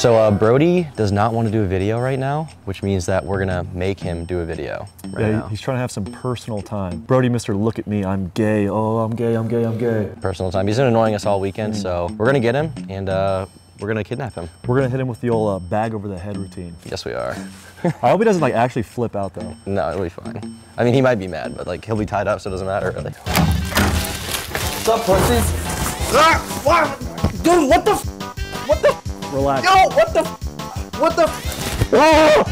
So uh, Brodie does not want to do a video right now, which means that we're gonna make him do a video right Yeah, now. he's trying to have some personal time. Brodie, Mister, look at me. I'm gay. Oh, I'm gay. I'm gay. I'm gay. Personal time. He's been annoying us all weekend, so we're gonna get him and uh, we're gonna kidnap him. We're gonna hit him with the old uh, bag over the head routine. Yes, we are. I hope he doesn't like actually flip out though. No, it'll be fine. I mean, he might be mad, but like he'll be tied up, so it doesn't matter really. What's up, pussies? Ah, what? Dude, what the? f- What the? F- Relax. Yo, what the? f- What the? Oh!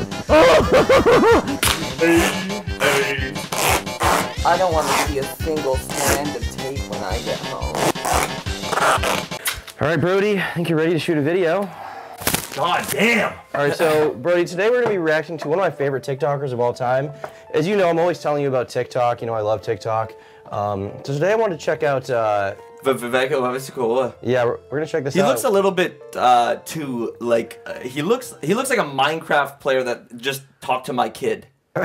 I don't want to see a single strand of tape when I get home. All right, Brodie, I think you're ready to shoot a video. God damn. All right, so Brodie, today we're gonna be reacting to one of my favorite TikTokers of all time. As you know, I'm always telling you about TikTok. You know, I love TikTok. Um, so today I wanted to check out. Uh, Vivek Olavisikola. yeah, we're, we're gonna check this He out. He looks a little bit uh, too like uh, he looks he looks like a Minecraft player that just talked to my kid.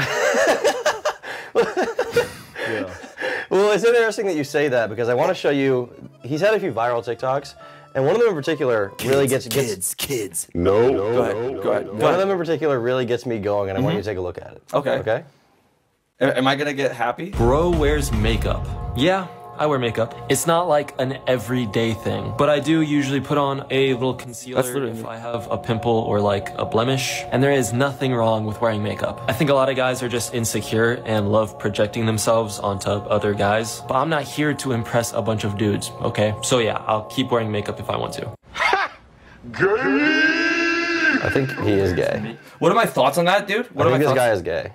Yeah. Well, it's interesting that you say that because I want to show you. He's had a few viral TikToks, and one of them in particular really gets gets. kids. No, no, Go ahead. no, Go ahead. no. Go One of them in particular really gets me going, and I want you to take a look at it. Okay. Okay. A- Am I gonna get happy? Bro wears makeup. Yeah, I wear makeup. It's not like an everyday thing, but I do usually put on a little concealer if. I have a pimple or like a blemish. And there is nothing wrong with wearing makeup. I think a lot of guys are just insecure and love projecting themselves onto other guys, but I'm not here to impress a bunch of dudes, okay? So yeah, I'll keep wearing makeup if I want to. I think he is gay. What are my thoughts on that, dude? What I are my think this thoughts? guy is gay.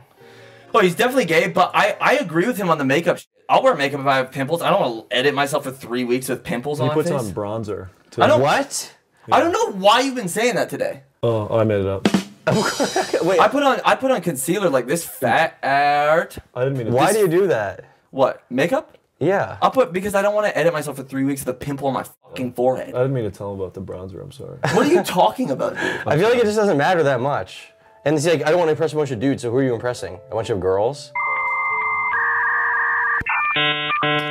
Oh, he's definitely gay, but I, I agree with him on the makeup. Shit. I'll wear makeup if I have pimples. I don't want to edit myself for three weeks with pimples He on my puts face. on bronzer. Too. I don't. What? I don't know why you've been saying that today. Oh, oh, I made it up. Wait. I put on I put on concealer like this fat art. I didn't mean to. why do you do that? What makeup? Yeah. I'll put because I don't want to edit myself for three weeks with a pimple on my fucking forehead. I didn't mean to tell him about the bronzer. I'm sorry. What are you talking about, dude? I feel like it just doesn't matter that much. And it's like I don't want to impress a bunch of dudes. So who are you impressing? A bunch of girls?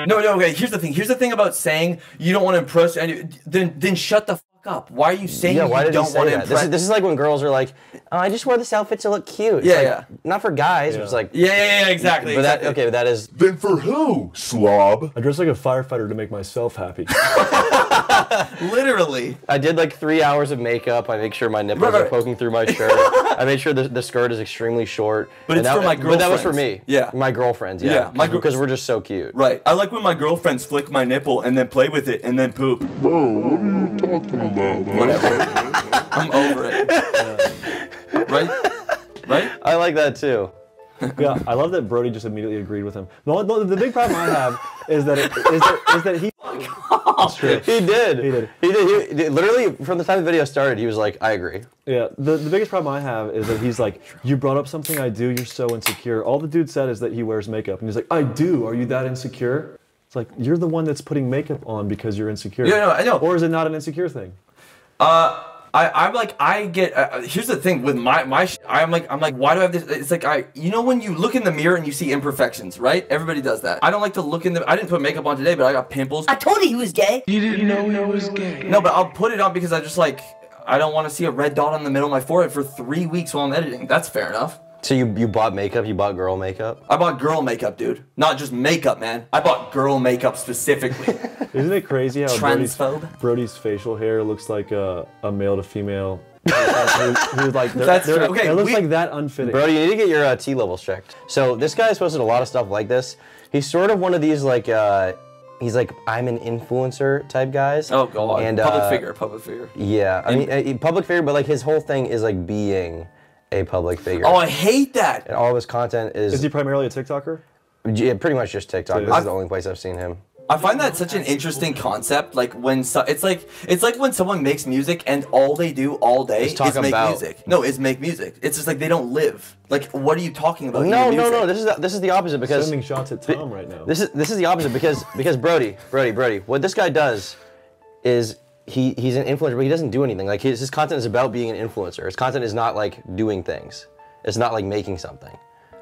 No, no. Okay. Here's the thing. Here's the thing about saying you don't want to impress. And then, then shut the up. Why are you saying Yeah. you Why did don't he say want to that? impress? This is, this is like when girls are like, "Oh, I just wore this outfit to look cute." It's Yeah, like, yeah. Not for guys. It's like. yeah, yeah, yeah. Exactly. But that exactly. okay. That is. Then for who, slob? I dress like a firefighter to make myself happy. Literally. I did like three hours of makeup. I make sure my nipples Right, are poking through my shirt. I made sure the, the skirt is extremely short. But And it's that, for my girlfriends. But that was for me. Yeah. My girlfriends. Yeah. Yeah, my gr- because we're just so cute. Right. I like when my girlfriends flick my nipple and then play with it and then poop. Bro, what are you talking about? Whatever. I'm over it. right? Right? I like that too. yeah, I love that Brodie just immediately agreed with him. The, the, the big problem I have is that it, is that, is that he. It's true. He did. He did. He did. He, did- literally from the time the video started, he was like, "I agree." Yeah, the, the biggest problem I have is that he's like, you brought up something I do, you're so insecure. All the dude said is that he wears makeup. And he's like, I do, are you that insecure? It's like, you're the one that's putting makeup on because you're insecure. Yeah, no, I know. Or is it not an insecure thing? Uh, I, I'm like, I get. Uh, here's the thing with my my. Sh- I'm like, I'm like, why do I have this? It's like I, you know, when you look in the mirror and you see imperfections, right? Everybody does that. I don't like to look in the. I didn't put makeup on today, but I got pimples. I told you he was gay. You didn't know no, was gay. No, but I'll put it on because I just like. I don't want to see a red dot on the middle of my forehead for three weeks while I'm editing. That's fair enough. So you you bought makeup? You bought girl makeup? I bought girl makeup, dude. Not just makeup, man. I bought girl makeup specifically. Isn't it crazy how Brodie's, Transphobe. Brodie's facial hair looks like a, a male to female? who, who, like, they're, That's they're- true. Okay, it looks we- like that unfitting. Bro, you need to get your uh, T levels checked. So this guy's posted a lot of stuff like this. He's sort of one of these like uh, he's like I'm an influencer type guys. oh god. And public uh, figure. Public figure. Yeah, I mean uh, public figure, but like his whole thing is like being a public figure. Oh, I hate that. and all of his content is, Is he primarily a TikToker? yeah, pretty much just TikTok. This I've- is the only place I've seen him. I find that such an interesting concept. Like when so, it's like it's like when someone makes music and all they do all day Just talk is make about- music. No, is make music. It's just like they don't live. Like what are you talking about? No, no, no. This is the, this is the opposite because Sending shots at Tom right now. This is this is the opposite because because Brodie, Brodie, Brodie. What this guy does is he he's an influencer, but he doesn't do anything. Like his, his content is about being an influencer. His content is not like doing things. It's not like making something.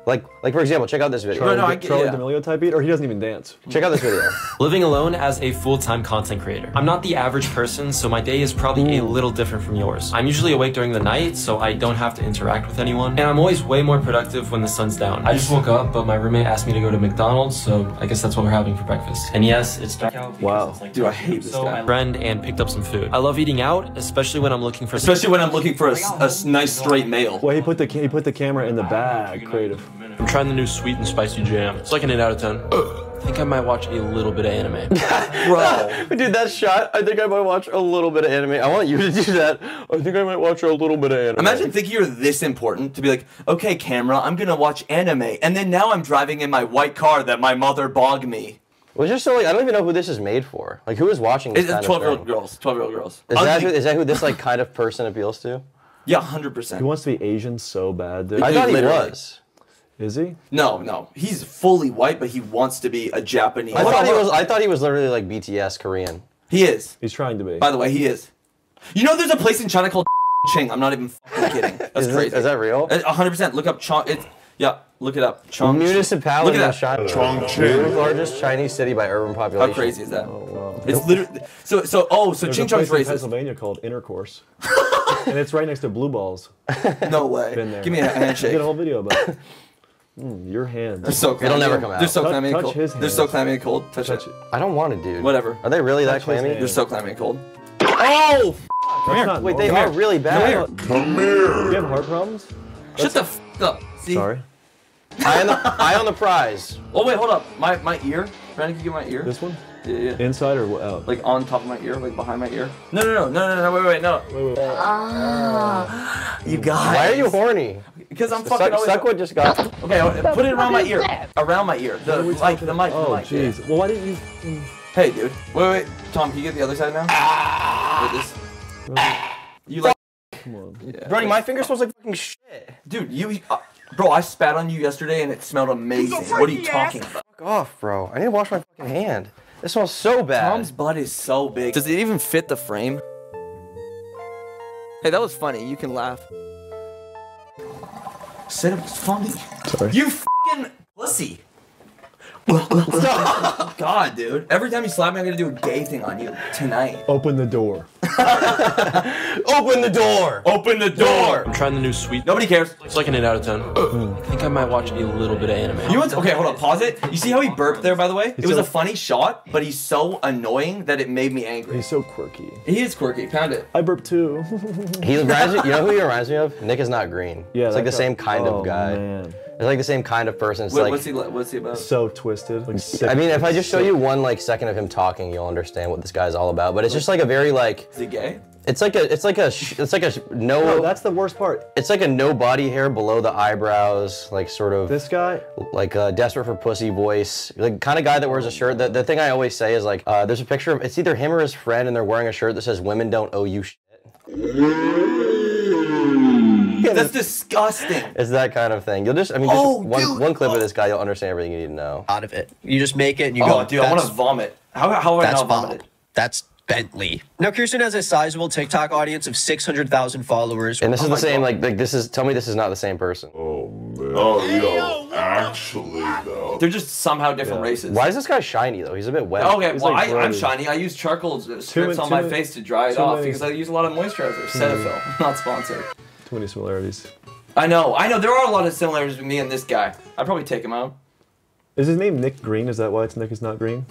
Like, like for example, check out this video. No, no, I get- Charlie yeah. D'Amelio type beat, or he doesn't even dance. Check out this video. Living alone as a full-time content creator. I'm not the average person, so my day is probably a little different from yours. I'm usually awake during the night, so I don't have to interact with anyone. And I'm always way more productive when the sun's down. I just woke up, but my roommate asked me to go to McDonald's, so I guess that's what we're having for breakfast. And yes, it's dark out. Wow. it's like Dude, I hate this so guy. I friend and picked up some food. I love eating out, especially when I'm looking for Especially when I'm looking for a, s- a s- nice straight male. Well, he put the he put the camera in the bag. Creative. I'm trying the new sweet and spicy jam. It's like an 8 out of 10. I think I might watch a little bit of anime. Bro. Dude, that shot, I think I might watch a little bit of anime. I want you to do that. I think I might watch a little bit of anime. Imagine thinking you're this important to be like, okay, camera, I'm gonna watch anime, and then now I'm driving in my white car that my mother bought me. Well, just so like, I don't even know who this is made for. Like, who is watching this It's twelve-year-old girls. 12 year old girls. Is that, who, Unthink- is that who this like kind of person appeals to? yeah, 100%. He wants to be Asian so bad, dude. I thought he literally. was. Is he? No, no. He's fully white, but he wants to be a Japanese. I thought he was. I thought he was literally like BTS Korean. He is. He's trying to be. By the way, he is. You know, there's a place in China called Ching. I'm not even fucking kidding. That's Is, crazy. is that real? Uh, 100%. Look up Chong. It's yeah. Look it up. Chong. Municipality Look in at that. China. Chongqing. Largest Chinese city by urban population. How crazy is that? Oh, wow. It's literally so so. Oh, so There's Ching a Chong's place in racist. Pennsylvania called Intercourse, and it's right next to Blue Balls. No way. Been there. Give me a I handshake. did a whole video about it. Mm, your hand. They're so clammy. never come out. They're so Touch- clammy and touch cold. his They're so clammy and cold. Touch, Touch it. it. I don't want it, dude. Whatever. Are they really that Touch his clammy? They're so clammy and cold. Oh! That's not Wait, they normal. are really bad. Come Do here. you have heart problems? Shut the f up. See? Sorry. Eye on the eye on the prize. Oh wait, hold up. My my ear. Brandon, can you get my ear? This one? Yeah, yeah. Inside or out? Like on top of my ear, like behind my ear. No, no, no, no, no, no. Wait, wait, no. Wait, wait, wait. You guys. Why are you horny? Because I'm fucking. Suck, always- suck what just got. Okay, put it around my ear. Around my ear. The mic. The mic. Oh, the mic. yeah. jeez. Well, why didn't you? Hey, dude. Wait, wait. Tom, can you get the other side now? Ah. With this. You like, Come on. Brodie, my finger smells like fucking shit. dude? You, uh, bro. I spat on you yesterday and it smelled amazing. What are you talking about? Fuck off, bro. I need to wash my fucking hand. This smells so bad. Tom's butt is so big. Does it even fit the frame? Hey, that was funny. You can laugh. Said it was funny. Sorry. You fucking pussy. God, dude. Every time you slap me, I'm gonna do a gay thing on you tonight. Open the door. Open the door. Open the door. I'm trying the new sweet. Nobody cares. It's like an 8 out of 10. I think I might watch a little bit of anime. You know okay? Hold on, pause it. You see how he burped there, by the way? It was so- a funny shot, but he's so annoying that it made me angry. He's so quirky. He is quirky. Pound it. I burped too. He reminds me. You know who he reminds me of? Nick is not green. yeah, it's like the guy- same kind oh, of guy. Man. It's like the same kind of person. It's What, like. what's he? li- What's he about? So twisted. Like sick. I mean, if I just show you one like second of him talking, you'll understand what this guy's all about. But it's just like a very like. Is he gay? It's like a. It's like a. sh- It's like a sh- no. no, that's the worst part. It's like a no body hair below the eyebrows, like sort of This guy. like a desperate for pussy voice, like kind of guy that wears a shirt. The, the thing I always say is like, uh, there's a picture of it's either him or his friend, and they're wearing a shirt that says "Women don't owe you shit." That's disgusting. It's that kind of thing. You'll just, I mean, just Oh, one dude. one clip of oh. this guy, you'll understand everything you need to know. out of it. You just make it and you oh, go. Oh, dude, I want to vomit. How how have I That's not Bob. vomited? That's Bentley. Now, Kirsten has a sizable TikTok audience of 600,000 followers. And this is Oh the same, like, like this is. Tell me this is not the same person. Oh, man. Oh, yo. Actually, though. They're just somehow different Yeah. races. Why is this guy shiny though? He's a bit wet. Okay, He's well, like I, I'm shiny. I use charcoal strips on my many- face to dry it off many- because I use a lot of moisturizer. Hmm. Cetaphil, not sponsored. Too many similarities. I know, I know. There are a lot of similarities with me and this guy. I'd probably take him out. Is his name Nick Green? Is that why it's Nick is not green?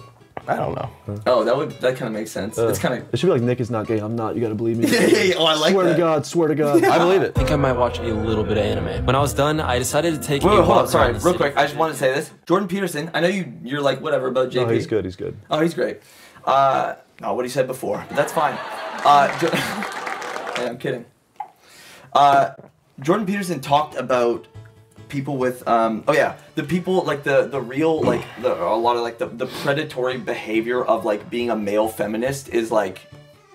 I don't know. Oh, that would that kind of makes sense. it's kind of. It should be like Nick is not gay. I'm not. You gotta believe me. Yeah, yeah, yeah. Oh, I like swear that. to God. Swear to God. I believe it. I think I might watch a little bit of anime. When I was done, I decided to take Wait, a wait, hold on. Sorry, real city. quick. I just wanted to say this. Jordan Peterson. I know you. You're like whatever about JP. No, he's good. He's good. Oh, he's great. Uh, not what he said before, but that's fine. Uh, jo- hey, I'm kidding. Uh, Jordan Peterson talked about people with um oh yeah the people like the the real like the a lot of like the, the predatory behavior of like being a male feminist is like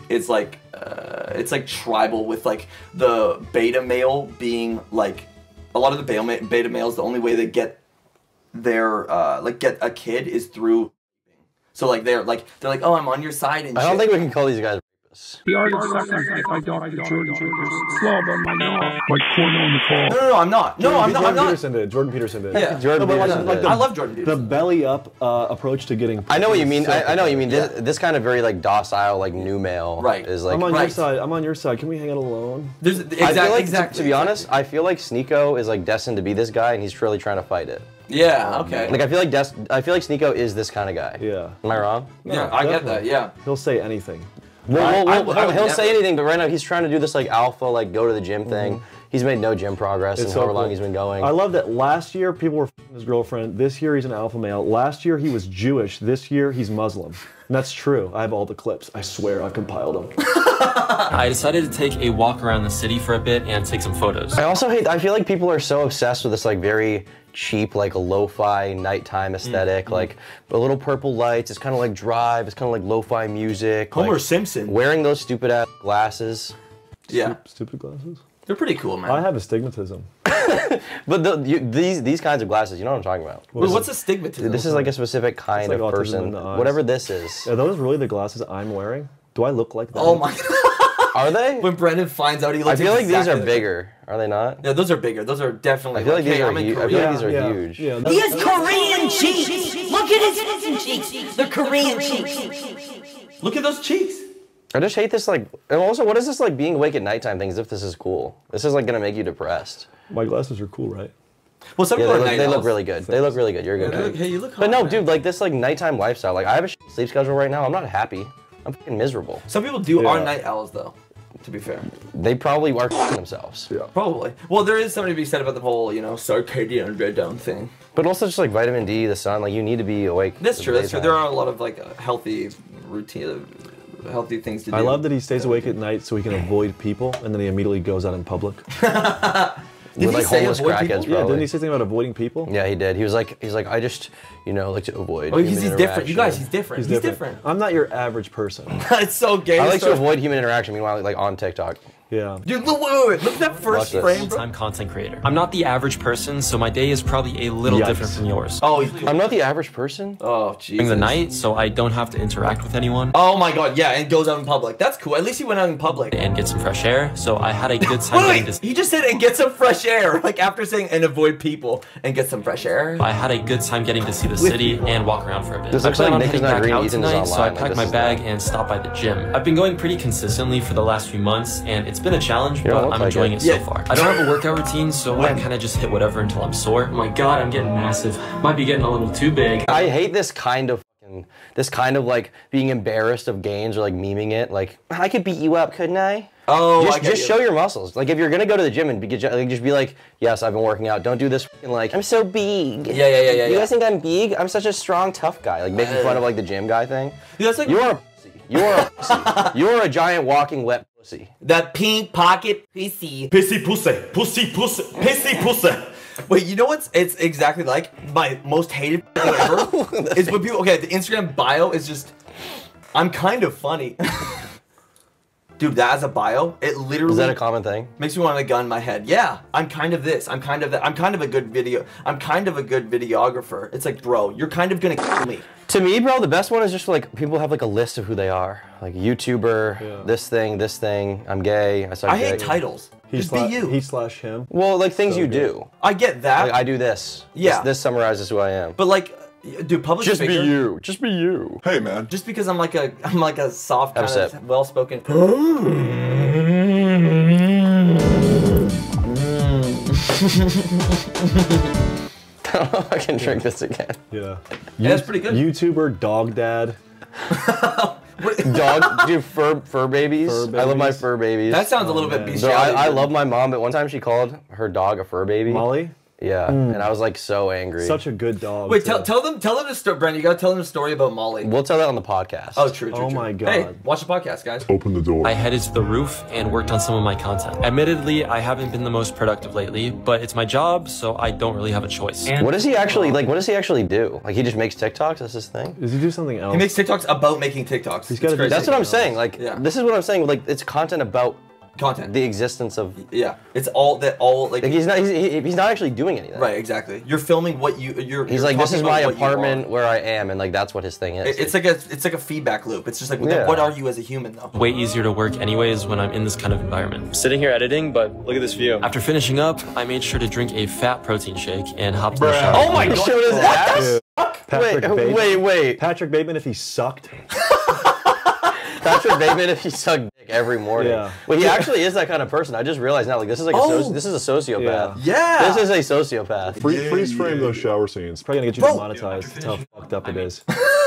it's like uh, it's like tribal with like the beta male being like a lot of the beta, beta males the only way they get their uh like get a kid is through so like they're like they're like oh I'm on your side and I don't shit. think we can call these guys. He already sucks if I Dr. Jordan Jordan's club on my knob. Like corner on the call. No, no, no, I'm not. No, I'm not. I'm Jordan not. Peterson did. Jordan Peterson did. Yeah. Jordan No, Peterson like did. the- I love Jordan Peterson. The belly up uh, approach to getting. I know what you mean. so I, I know what you mean. Yeah. This, this kind of very like docile, like new male, Right. Is like. I'm on your side. I'm on your side. Can we hang out alone? There's I exactly, feel like, exactly. to, to be honest, I feel like Sneako is like destined to be this guy, and he's truly trying to fight it. Yeah. Okay. Like I feel like Des- I feel like Sneako is this kind of guy. Yeah. Am I wrong? yeah, I get that. Yeah. He'll say anything. Well, I- well, I well, I he'll never- say anything, but right now he's trying to do this like alpha, like go to the gym thing. He's made no gym progress in Mm-hmm. So however long he's been going. I love that last year people were f***ing his girlfriend. This year he's an alpha male. Last year he was Jewish. This year he's Muslim. And that's true. I have all the clips. I swear I've compiled them. I decided to take a walk around the city for a bit and take some photos. I also hate. I feel like people are so obsessed with this like very cheap, like a lo-fi nighttime aesthetic, Mm, like a little purple lights. It's kind of like Drive. It's kind of like lo-fi music. Homer like, Simpson. wearing those stupid ass glasses. Yeah. Stupid glasses. They're pretty cool, man. I have astigmatism. But the, you, these these kinds of glasses, you know what I'm talking about. Wait, what's a stigmatism? This is like a specific kind like of person. in the eyes. Whatever this is. Are those really the glasses I'm wearing? Do I look like that? Oh my god. Are they? When Brandon finds out he looks. I looks feel like these are bigger. Are they not? Yeah, those are bigger. Those are definitely. I feel like these hey, are I'm hu- I feel like these are yeah, huge. Yeah, He has Korean cheeks. Look at his fucking cheeks. They're Korean cheeks. Look at those cheeks. I just hate this like. And also, what is this like being awake at nighttime thing? As if this is cool. This is like gonna make you depressed. my glasses are cool, right? Well, some Yeah, people they, are look, they look really good. They look really good. You're good. They look- hey, you look But no, man. dude, like this like nighttime lifestyle. Like I have a sleep schedule right now. I'm not happy. I'm fucking miserable. Some people do are night owls, though. To be fair, They probably are f***ing themselves. Yeah. probably. Well, there is something to be said about the whole, you know, circadian rhythm thing. But also just like vitamin D, the sun. Like you need to be awake. That's true. That's true. There are a lot of like uh, healthy routine, uh, healthy things to do. I love that he stays awake at night so he can avoid people, and then he immediately goes out in public. Did With he like say homeless avoid crackheads, people? Yeah, probably. didn't he say something about avoiding people? Yeah, he did. He was like, he's like, I just, you know, like to avoid. Oh, because he's different. You guys, he's different. He's, different. I'm not your average person. it's so gay. I like to avoid human interaction. Meanwhile, like on TikTok. Yeah. Dude, look, wait, wait, wait. Look at that first this. frame, bro. Full-time content creator. I'm not the average person, so my day is probably a little Yikes. different from yours. Oh, I'm not the average person. oh, Jesus. During the night, so I don't have to interact with anyone Oh my God, yeah, and goes out in public. That's cool. At least he went out in public. and get some fresh air. So I had a good time Wait, getting wait, he just said and get some fresh air. Like after saying and avoid people and get some fresh air. I had a good time getting to see the city and walk around for a bit. This I looks plan like on Nick is heading not back green, out Ethan is tonight, so I online, like, packed my bag and stopped by the gym. I've been going pretty consistently for the last few months, and it's been a challenge, don't but I'm like enjoying it. it, so Yeah. far. I don't have a workout routine, so I kind of just hit whatever until I'm sore. Oh my god, I'm getting massive. Might be getting a little too big. I hate this kind of fucking, this kind of like being embarrassed of gains or like memeing it. Like I could beat you up, couldn't I? Oh, just get just you. show your muscles. Like if you're gonna go to the gym and be, like, just be like, yes, I've been working out. Don't do this fucking like I'm so big. Yeah, yeah, yeah, yeah, You yeah. guys think I'm big? I'm such a strong, tough guy. Like making fun of like the gym guy thing. Dude, that's like You are a pussy. You are a pussy. You are a giant walking wet pussy. that pink pocket pissy. Pissy pussy. Pussy pussy. Pissy pussy. Wait, you know what's it's exactly like? My most hated ever is when people okay, the Instagram bio is just I'm kind of funny. Dude, that as a bio, it literally Is that a common thing? makes me want to gun my head. Yeah, I'm kind of this. I'm kind of that. I'm kind of a good video. I'm kind of a good videographer. It's like, bro, you're kind of gonna kill me. To me, bro, the best one is just like people have like a list of who they are. Like YouTuber, Yeah. this thing, this thing. I'm gay. I suck I hate dick. titles. He Just be you. He slash him. Well, like things So you good. do. I get that. Like I do this. Yeah. This, this summarizes who I am. but like, dude, public just be you. Just be you. Hey, man. Just because I'm like a I'm like a soft kind Have a of sip. well-spoken. I can drink this again. Yeah. Yeah, that's pretty good. YouTuber, dog dad. Dog, dude, fur fur babies. Fur I love my fur babies. That sounds a little bit oh, man. bestiality. Bro, I, I love my mom, but one time she called her dog a fur baby. Molly. Yeah, hmm. and I was like so angry. Such a good dog. Wait, too. tell, tell them tell them the story, Brandon. You gotta tell them the story about Molly. We'll tell that on the podcast. Oh, true, true, Oh true. my Hey, God. watch the podcast, guys. Open the door. I headed to the roof and worked on some of my content. Admittedly, I haven't been the most productive lately, but it's my job, so I don't really have a choice. What does he actually like? What does he actually do? Like he just makes TikToks. That's his thing. Does he do something else? He makes TikToks about making TikToks. He's gotta That's what I'm saying. Like Yeah. this is what I'm saying. Like it's content about content. the existence of. yeah, it's all that all like. Like he's not. He's, he, he's not actually doing anything. right, exactly. You're filming what you. You're. He's you're like, this is my what you are." apartment where I am, and like that's what his thing is. It- It's like a it's like a feedback loop. It's just like Yeah. what are you as a human though? Way easier to work anyways when I'm in this kind of environment. I'm sitting here editing, but look at this view. After finishing up, I made sure to drink a fat protein shake and hopped in the shower. Oh my he god! showed his ass. Patrick Wait, Bateman. wait, wait. Patrick Bateman, if he sucked, Patrick Bateman if he sucked dick every morning. Yeah. Well, he actually is that kind of person. I just realized now, like this is like a Oh. soci- this is a sociopath. Yeah. This is a sociopath. Free, freeze frame those shower scenes. probably gonna get you Bro. demonetized. That's how fucked up it is.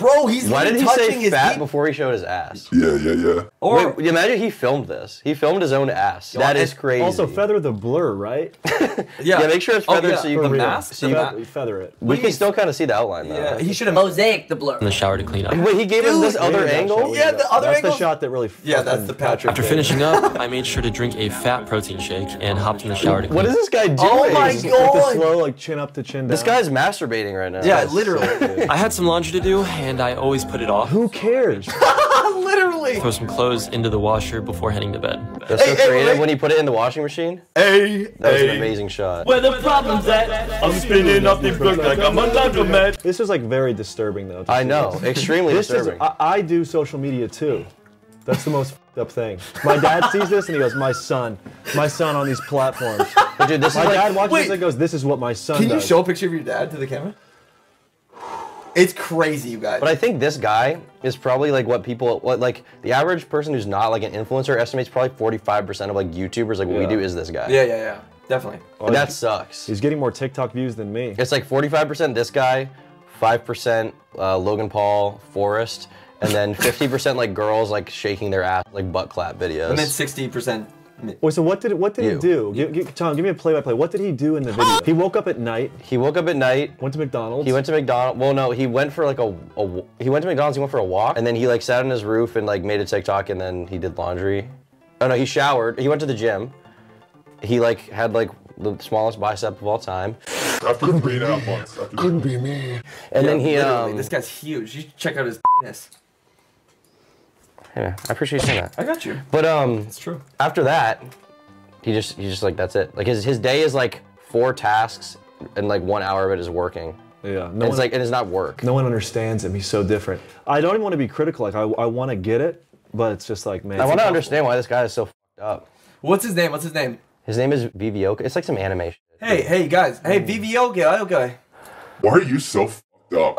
Bro, he's Why did he touching say his fat deep- before he showed his ass? Yeah, yeah, yeah. Or Wait, imagine he filmed this. He filmed his own ass. That is crazy. Also, feather the blur, right? yeah. Yeah, make sure it's Oh, feathered yeah, so you the can mask. So you, feather, feather it. we can still kind of see the outline though. Yeah, he should have. Mosaic the blur. in the shower to clean up. Wait, he gave us this other angle. Yeah, the other angle. That's the shot that really. Yeah, that's the Patrick. After finishing up, I made sure to drink a fat protein shake and hopped in the shower to clean up. What is up. this guy oh doing? Oh my With the god! slow, like chin up to chin down. This guy's masturbating right now. Yeah, literally. I had some laundry to do, and I always put it off. Who cares? literally. Throw some clothes into the washer before heading to bed. That's so Hey, hey, creative wait. when he put it in the washing machine. Hey, That was an amazing shot. Where the problems at? I'm spinning up the block like I'm a laundromat. This is like very disturbing, though. I see. know, extremely This is. disturbing. I, I do social media too. That's the most fed up thing. My dad sees this and he goes, "My son, my son on these platforms." But dude, this is My like dad watches wait. this and goes, "This is what my son Can you does." show a picture of your dad to the camera? It's crazy, you guys. But I think this guy is probably like what people, what like the average person who's not like an influencer estimates probably 45% of like YouTubers, like what we do is this guy. yeah, yeah, yeah, definitely. And that sucks. He's getting more TikTok views than me. It's like 45% this guy, 5% uh, Logan Paul, Forrest, and then 50% like girls like shaking their ass, like butt clap videos. And then sixty percent. Wait, so what did what did You. he do? Give, give, Tom, give me a play-by-play. What did he do in the video? he woke up at night, he woke up at night. went to McDonald's. He went to McDonald's. Well, no, he went for like a he went to McDonald's. He went for a walk, and then he like sat on his roof and like made a TikTok, and then he did laundry. Oh no, he showered. He went to the gym. He like had like the smallest bicep of all time, That couldn't be that once. Couldn't be me. and then he um. this guy's huge. You should check out his penis. Yeah, I appreciate you saying that. I got you. But um, It's true. after that, he just he just like that's it. Like his his day is like four tasks, and like one hour of it is working. yeah, And no it's one, like it is not work. no one understands him. He's so different. I don't even want to be critical. Like I, I want to get it, but it's just like man. I want to understand why this guy is so f***ed up. What's his name? What's his name? His name is Vivioka. It's like some animation. Hey, hey guys. Hey, VVO guy. Okay. Why are you so fucked up?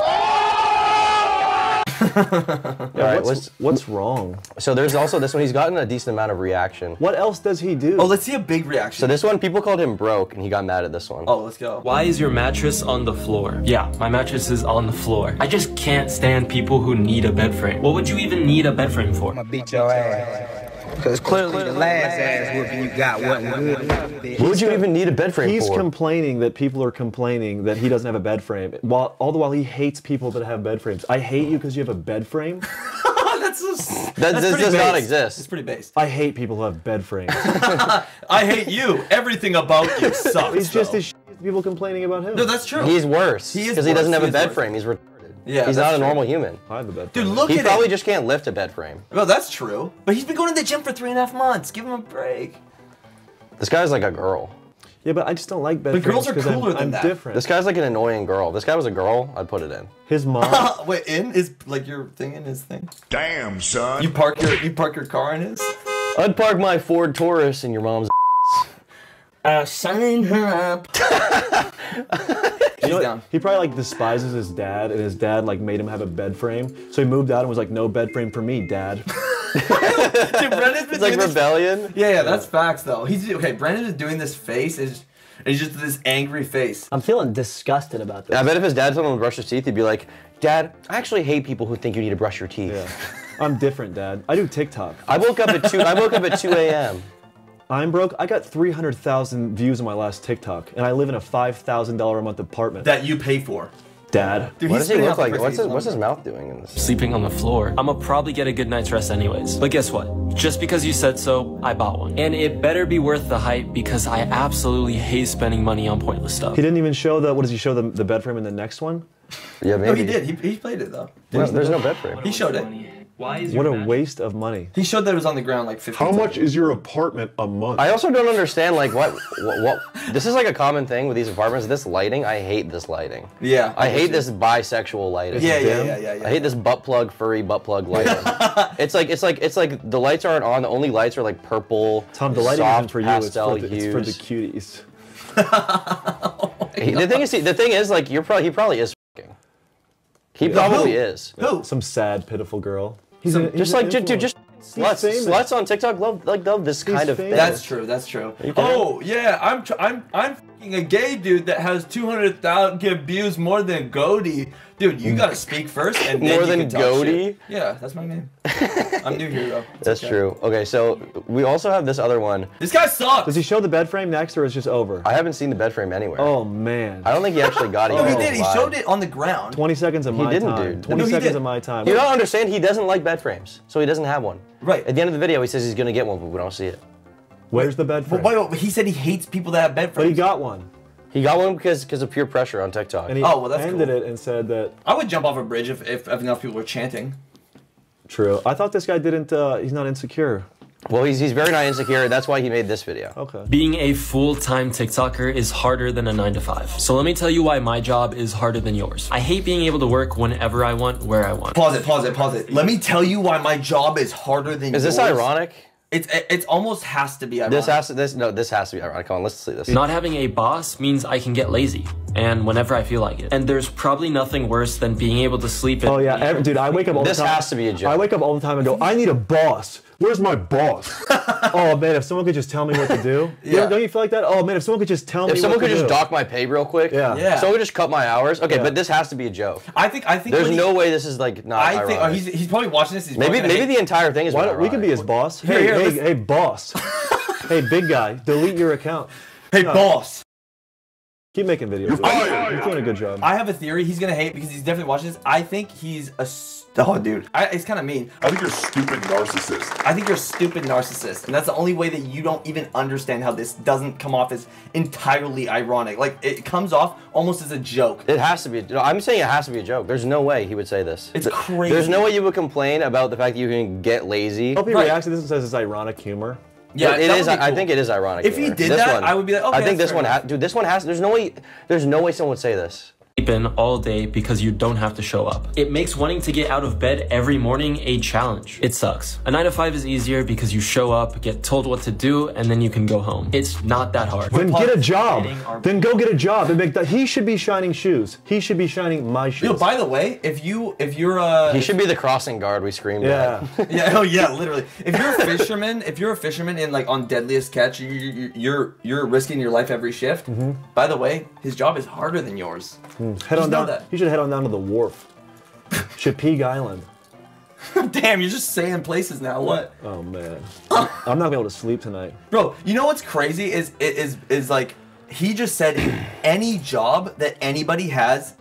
All right, What's, let's, what's wrong? so there's also this one. He's gotten a decent amount of reaction. What else does he do? Oh, let's see a big reaction. So this one, people called him broke, and he got mad at this one. Oh, let's go. Why is your mattress on the floor? Yeah, my mattress is on the floor. I just can't stand people who need a bed frame. What would you even need a bed frame for? beat your ass. Cause clearly the last ass whooping you got wasn't good. What would you even need a bed frame He's for? complaining that people are complaining that he doesn't have a bed frame, while all the while he hates people that have bed frames. I hate you because you have a bed frame. that's just, that that's this pretty does not exist. It's pretty based. I hate people who have bed frames. I hate you. Everything about you sucks. He's just though. as shit people complaining about him. No, that's true. He's worse. He is because he doesn't have He a bed worse. frame. He's retarded. Yeah, he's that's not a true. normal human. I have a bed Dude, frame. look He at probably it. just can't lift a bed frame. Well, that's true. But he's been going to the gym for three and a half months. Give him a break. This guy's like a girl. Yeah, but I just don't like bed But frames girls are 'cause I'm- cooler than I'm that. different. This guy's like an annoying girl. This guy was a girl, I'd put it in. His mom. Wait, in is like your thing in his thing. Damn, son. You park your you park your car in his. I'd park my Ford Taurus in your mom's. Uh, sign her up. You know what? down. He probably like despises his dad, and his dad like made him have a bed frame. So he moved out and was like, "No bed frame for me, dad." Dude, Brandon's been It's like doing this- rebellion. Yeah, yeah, that's facts though. He's okay. Brandon is doing this face. Is it's just this angry face. I'm feeling disgusted about this. I bet if his dad told him to brush his teeth, he'd be like, "Dad, I actually hate people who think you need to brush your teeth." Yeah. I'm different, dad. I do TikTok. I woke up at two. I woke up at two a.m. I'm broke. I got 300,000 views on my last TikTok, and I live in a $5,000 a month apartment. That you pay for. dad. Dude, What he's does he look the like? What's his, what's his mouth doing in this? Sleeping on the floor. I'ma probably get a good night's rest anyways. But guess what? Just because you said so, I bought one. And it better be worth the hype because I absolutely hate spending money on pointless stuff. He didn't even show the. What does he show the, the bed frame in the next one? Yeah, maybe. No, he did. He, he played it though. No, there's no bed frame. He showed it. Why is What a waste of money. He showed that it was on the ground like 15 How much is your apartment a month? I also don't understand like what, what what this is like a common thing with these apartments. This lighting, I hate this lighting. Yeah. I I'm hate with this bisexual lighting. Yeah, yeah, yeah, yeah, yeah. I hate this butt plug, furry butt plug lighting. it's like it's like it's like the lights aren't on. The only lights are like purple. Tom, the lighting soft isn't for you. It's pastel for, the, it's hues. for the cuties. Oh he- the thing is, the thing is, like you're probably he probably is. Fucking. He probably Who? is. Who? Some sad, pitiful girl. He's Some- an- he's Just an like dude, dude, influencer. just sluts. famous. Sluts on TikTok love like love this kind of famous. thing. That's true. That's true. Oh yeah, I'm tr- I'm I'm fucking a gay dude that has 200,000 get views more than Goldie. Dude, you mm. gotta speak first and then More you than can Goaty? Yeah, that's my name. I'm new here though. It's That's okay. true. Okay, so we also have this other one. This guy sucks. Does he show the bed frame next, or is it just over? I haven't seen the bed frame anywhere. Oh man. I don't think he actually got it. No, he did. He showed it on the ground. 20 seconds of my time. He didn't, time. dude. 20 No, he seconds did. of my time. You don't understand. He doesn't like bed frames, so he doesn't have one. Right. At the end of the video, he says he's gonna get one, but we don't see it. Where's the bed frame? But wait, wait, he said he hates people that have bed frames. But he got one. He got one because because of pure pressure on TikTok. And he Oh, well, that's ended cool. it and said that, I would jump off a bridge if, if, if enough people were chanting. true. I thought this guy didn't, uh, he's not insecure. well, he's he's very not insecure. That's why he made this video. Okay. Being a full-time TikToker is harder than a 9 to 5. So let me tell you why my job is harder than yours. I hate being able to work whenever I want, where I want. Pause it, pause it, pause it. Let me tell you why my job is harder than yours. Is this ironic? It's it, it's almost has to be ironic. This has to this no this has to be ironic. Come on, let's see this. Not having a boss means I can get lazy, and whenever I feel like it. And there's probably nothing worse than being able to sleep in. Oh yeah, every, dude, I wake up all This the time. has to be a joke. I wake up all the time and go, I need a boss. Where's my boss? Oh man, if someone could just tell me what to do. Yeah. yeah. Don't you feel like that? Oh man, if someone could just tell me If someone what could to just do. dock my pay real quick, Yeah. Yeah. Someone could just cut my hours. Okay, Yeah. but this has to be a joke. I think I think There's when he- no way this is like not. I think oh, he's he's probably watching this. He's maybe maybe hate- the entire thing is. Why don't we could be his boss? Here, hey, here, hey, listen. hey, boss. hey, big guy, delete your account. hey boss. Keep making videos. fired. You're doing a good job. I have a theory. He's gonna hate because he's definitely watching this. I think he's a s- oh dude. I, it's kind of mean. I think you're a stupid narcissist. I think you're a stupid narcissist, and that's the only way that you don't even understand how this doesn't come off as entirely ironic. Like it comes off almost as a joke. It has to be. No, I'm saying it has to be a joke. There's no way he would say this. It's Th- crazy. There's no way you would complain about the fact that you can get lazy. I hope he Right. reacts to this and says it's ironic humor. Yeah, it that is. would be I think it is ironic. If he did This that, one- I would be like, okay, I think this one, fair ha- dude. This one has. There's no way. There's no way someone would say this. In all day because you don't have to show up. It makes wanting to get out of bed every morning a challenge. It sucks. A 9 to 5 is easier because you show up, get told what to do, and then you can go home. It's not that hard. Then get a job. Then go get a job and make that. He should be shining shoes. He should be shining my shoes. Yo, by the way, if you if you're uh He should be the crossing guard we screamed yeah. at. yeah, oh yeah, literally. If you're a fisherman, if you're a fisherman in like on Deadliest Catch, you, you, you're you're risking your life every shift. Mm-hmm. By the way, his job is harder than yours. Head Just on down. that. You should head on down to the wharf. Chapig Island. Damn, you're just saying places now. What, Oh man. I'm not gonna be able to sleep tonight. bro? You know what's crazy is is is like he just said any job that anybody has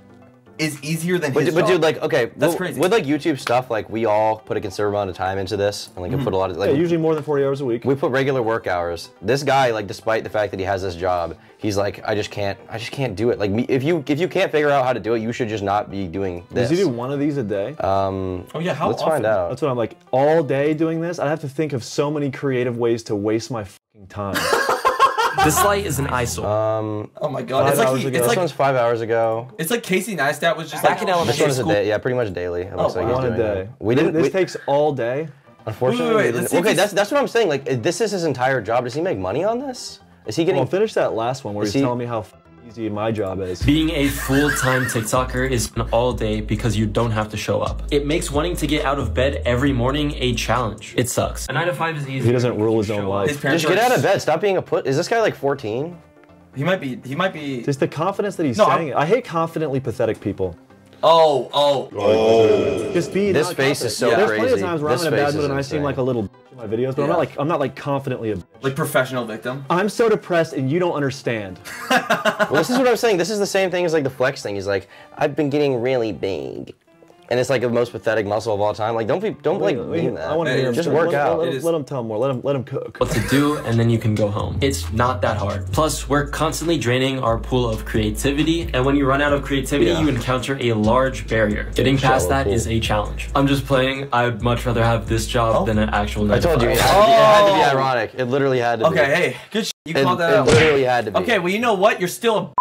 is easier than But, his but job. dude, like, okay, That's with, crazy. with like YouTube stuff, like we all put a considerable amount of time into this, and like put a lot of like. Yeah, usually more than 40 hours a week. we put regular work hours. This guy, like, despite the fact that he has this job, he's like, I just can't, I just can't do it. Like, me, if you if you can't figure out how to do it, you should just not be doing this. Does he do one of these a day? Um, oh yeah, how let's often? find out. That's what I'm like. All day doing this, I'd have to think of so many creative ways to waste my fucking time. This light is an eyesore. Um, Oh my god, it's like hours he, ago. it's this like one's five hours ago. it's like Casey Neistat was just Back like in elementary This one's a school. day, yeah, pretty much daily. It looks Oh, like wow. he's One a doing day. it. We didn't. This we- takes all day. unfortunately, Wait, wait, we wait, didn't- let's see if okay, that's that's what I'm saying. Like, this is his entire job. Does he make money on this? Is he getting? Well, finish that last one where he's he- telling me how f- easy my job is. Being a full-time TikToker is an all day because you don't have to show up. It makes wanting to get out of bed every morning a challenge. It sucks. A 9 to 5 is easy. He doesn't rule his own life. his just get out of bed. Stop being a put. Is this guy like 14? He might be. He might be. Just the confidence that he's No, saying it. I hate confidently pathetic people. Oh, oh. Just be. This not face is confident. so There's plenty crazy. of times where This I'm in a bad face mood is and I seem like a little bitch in my videos, but I'm not like I'm not like confidently a. Like professional victim. I'm so depressed and you don't understand. Well, this is what I'm saying. This is the same thing as like the flex thing. He's like, I've been getting really big. And it's like the most pathetic muscle of all time. Like, don't be, don't like mean that. I want to hear him. Just let- work let, out. Let, It him- is- let him tell more. Let him let him cook. what to do, and then you can go home. It's not that hard. Plus, we're constantly draining our pool of creativity, and when you run out of creativity, Yeah. you encounter a large barrier. Getting past Shallow that pool. is a challenge. I'm just playing. I'd much rather have this job oh. than an actual. I told you, it five. had, to be, it had to be Oh. ironic. It literally had to be. Okay, hey, good. Sh- you It, called that it out. literally had to be. Okay, well, you know what? You're still a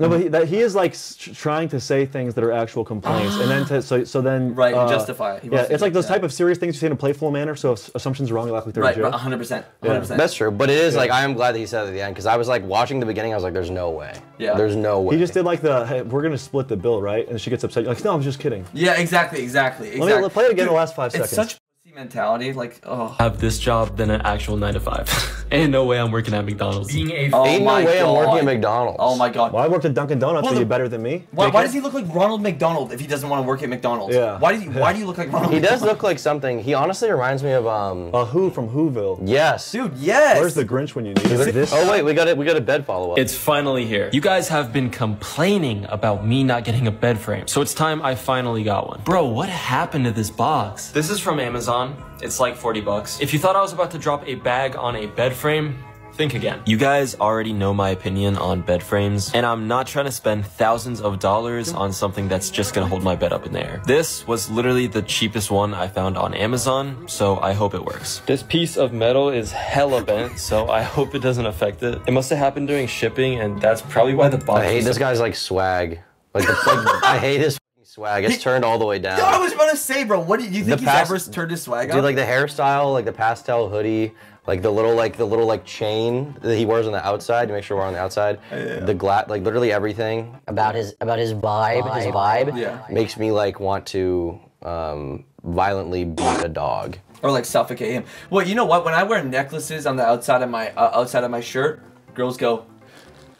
No, but he, that, he is like s- trying to say things that are actual complaints, and then to, so so then Right, and uh, justify it. Yeah, it's like those justify type of serious things you say in a playful manner. So if assumptions are wrong, you act like they're right, 100, percent 100. percent That's true, but it is like I am glad that he said it at the end because I was like watching the beginning. I was like, "There's no way. Yeah. There's no way." He just did like the hey, we're gonna split the bill, right? And she gets upset. You're like, no, I'm just kidding. Yeah, exactly, exactly, Let exactly. me play it again Dude, the last five it's seconds. Such pussy mentality. Like, oh, Have this job than an actual nine to five. Ain't no way I'm working at McDonald's. Being a oh Ain't no my way I'm working God. at McDonald's. Oh my god. well, I worked at Dunkin' Donuts. Well, are the- you better than me? Why, why does he look like Ronald McDonald if he doesn't want to work at McDonald's? Yeah. Why does he? Why do you look like Ronald? He does look like something. He honestly reminds me of um. Uh, who from Whoville? Yes. Dude, yes. Where's the Grinch when you need it? This. Oh wait, we got it. We got a bed follow up. It's finally here. You guys have been complaining about me not getting a bed frame, so it's time I finally got one. Bro, what happened to this box? This is from Amazon. It's like 40 bucks. If you thought I was about to drop a bag on a bed frame, think again. You guys already know my opinion on bed frames, and I'm not trying to spend thousands of dollars on something that's just gonna hold my bed up in the air. This was literally the cheapest one I found on Amazon, so I hope it works. This piece of metal is hella bent, so I hope it doesn't affect it. It must have happened during shipping, and that's probably why the box I hate this guy's like swag. Like, the, like I hate his fucking swag. It's turned all the way down. Yo, I was about to say, bro. What do you, you think The he's past- ever turned his swag Dude, up? like the hairstyle, like the pastel hoodie, like the little like the little like chain that he wears on the outside to make sure we're on the outside. The gla- like literally everything About his about his vibe, his vibe. yeah. makes me like want to um, violently beat a dog. or like suffocate him. Well, you know what? When I wear necklaces on the outside of my uh, outside of my shirt, girls go,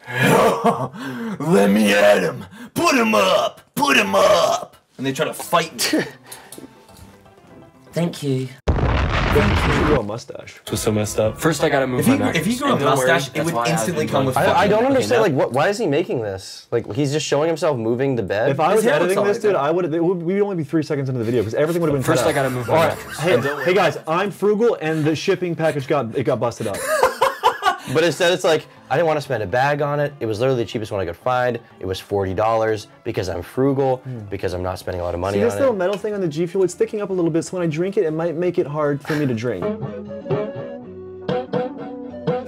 "Let me at him! Put him up! Put him up!" And they try to fight me. Thank you. Thank You should grow a mustache. This was so messed up. First, I gotta move If he my grew- mattress. if he grew a And worry, mustache, it would instantly come with I, I don't understand now- like what why is he making this? Like he's just showing himself moving the bed. If I was hair editing this, right, dude, though. I would. It would we'd only be three seconds into the video because everything would have been. First, cut I gotta move my All right, hey, And don't worry. hey guys, I'm frugal, and the shipping package got it got busted up. But instead, it's like I didn't want to spend a bag on it. It was literally the cheapest one I could find. It was forty dollars because I'm frugal, hmm. because I'm not spending a lot of money. See this little it. metal thing on the G Fuel? It's sticking up a little bit, so when I drink it, it might make it hard for me to drink.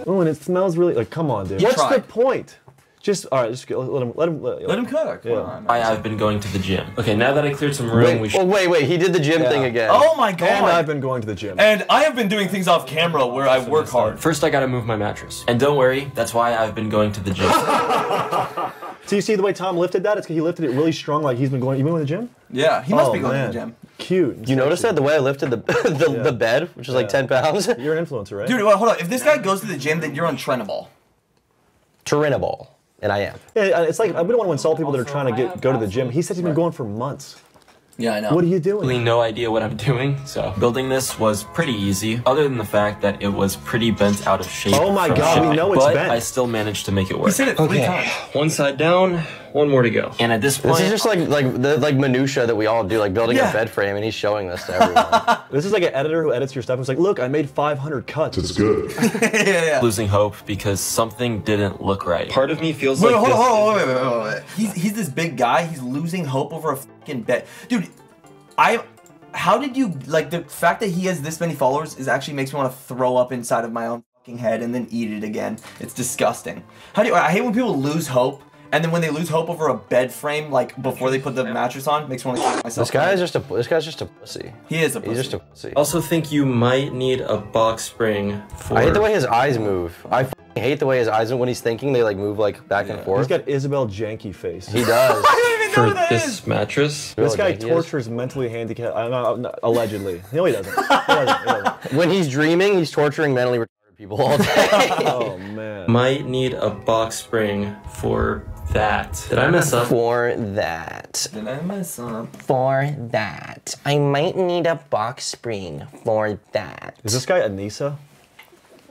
Oh, and it smells really like. Come on, dude. You What's the point? Just all right. Just let him. Let him. Let, Let him cook. Yeah. on, man. I have been going to the gym. Okay, now that I cleared some room, Wait, we should. oh wait, wait, he did the gym Yeah. thing again. Oh my god! And I've been going to the gym. And I have been doing things off camera where I work hard. First, I gotta move my mattress. And don't worry, that's why I've been going to the gym. So you see the way Tom lifted that? It's 'cause he lifted it really strong, like he's been going. You been to the gym? Yeah, he must oh be going man, to the gym. cute. You notice that the way I lifted the the, the bed, which is like ten pounds. You're an influencer, right? Dude, well, hold on. If this guy goes to the gym, then you're on Trenabol. Turinabol, and I am. Yeah, it's like we don't want to insult people that are trying to get go to the gym. He said he's been going for months. Yeah, I know. What are you doing? Really no idea what I'm doing, so building this was pretty easy, other than the fact that it was pretty bent out of shape. Oh my from God, we know it's but bent. I still managed to make it work. He said it three times. One side down, one more to go. And at this point, This is just like like the like minutia that we all do, like building Yeah. a bed frame, and he's showing this to everyone. This is like an editor who edits your stuff and is like, look, I made 500 cuts. It's good. yeah, yeah. losing hope because something didn't look right. Part of me feels Wait, like hold on, this. hold on, wait, wait, wait, wait, wait. He's he's this big guy. He's losing hope over a fucking bet, dude. I. How did you like the fact that he has this many followers? Is actually makes me want to throw up inside of my own fucking head and then eat it again. It's disgusting. How do you? I hate when people lose hope. And then when they lose hope over a bed frame, like before they put the mattress on, makes me want to kill myself. this guy is just a this guy's just a pussy. He is a He's just a pussy. pussy. Also, think you might need a box spring for. I hate the way his eyes move. I hate the way his eyes move when he's thinking. They like move like back and forth. He's got Isabel Janky face. he does. I don't even know for who that this is. mattress. This guy Janky is. tortures mentally handicapped. I'm not, I'm not- allegedly. No, he doesn't. He doesn't, he doesn't. when he's dreaming, he's torturing mentally retarded people all day. Oh man. Might need a box spring for that. Did I mess up? For that. Did I mess up? For that. I might need a box spring for that. Is this guy Anissa?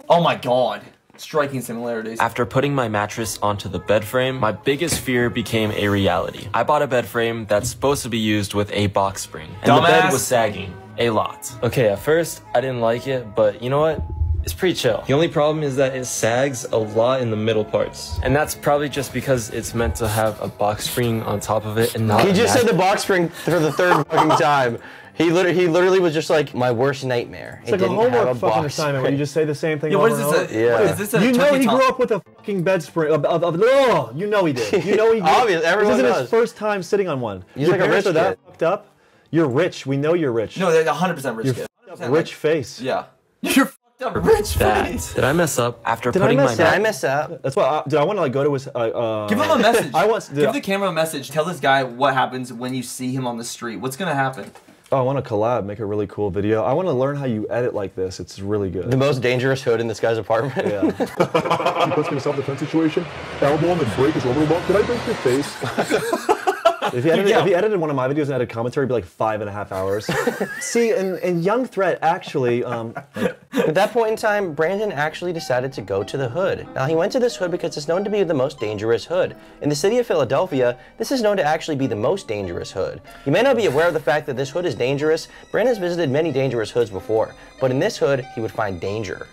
Oh my god. striking similarities. After putting my mattress onto the bed frame, my biggest fear became a reality. I bought a bed frame that's supposed to be used with a box spring, and the bed was sagging a lot. Okay, at first I didn't like it, but you know what? It's pretty chill. The only problem is that it sags a lot in the middle parts. And that's probably just because it's meant to have a box spring on top of it and not He just said the box spring for the third fucking time. He literally, he literally was just like my worst nightmare. It's like a homework fucking assignment where you just say the same thing Yeah, over what is and this? over. A, Yeah. what is this? A You know he top? grew up with a fucking bed spring. Of, of, of, oh, you know he did. You know he grew Obvious, everyone This isn't does. his first time sitting on one. He's Your like a parents rich are that kid. fucked up. You're rich. We know you're rich. No, they're 100 percent rich Your kid. fucked up rich face. Yeah. You're fucked up rich that. face. Did I mess up? After Did I putting mess my up? Did I mess up? That's why. I, dude, I want to like go to his. Uh, uh, Give him a message. I want. Dude, Give the camera a message. Tell this guy what happens when you see him on the street. What's gonna happen? oh, I want to collab, make a really cool video. I want to learn how you edit like this. It's really good. The most dangerous hood in this guy's apartment. yeah. You puts me in a self-defense situation. Elbow him and break his orbital bone. Did I break your face? If he, edited, yeah. if he edited one of my videos and added commentary, it'd be like five and a half hours. See, and, and Young Threat actually, um, At that point in time, Brandon actually decided to go to the hood. Now, he went to this hood because it's known to be the most dangerous hood. In the city of Philadelphia, this is known to actually be the most dangerous hood. You may not be aware of the fact that this hood is dangerous. Brandon's visited many dangerous hoods before, but in this hood, he would find danger.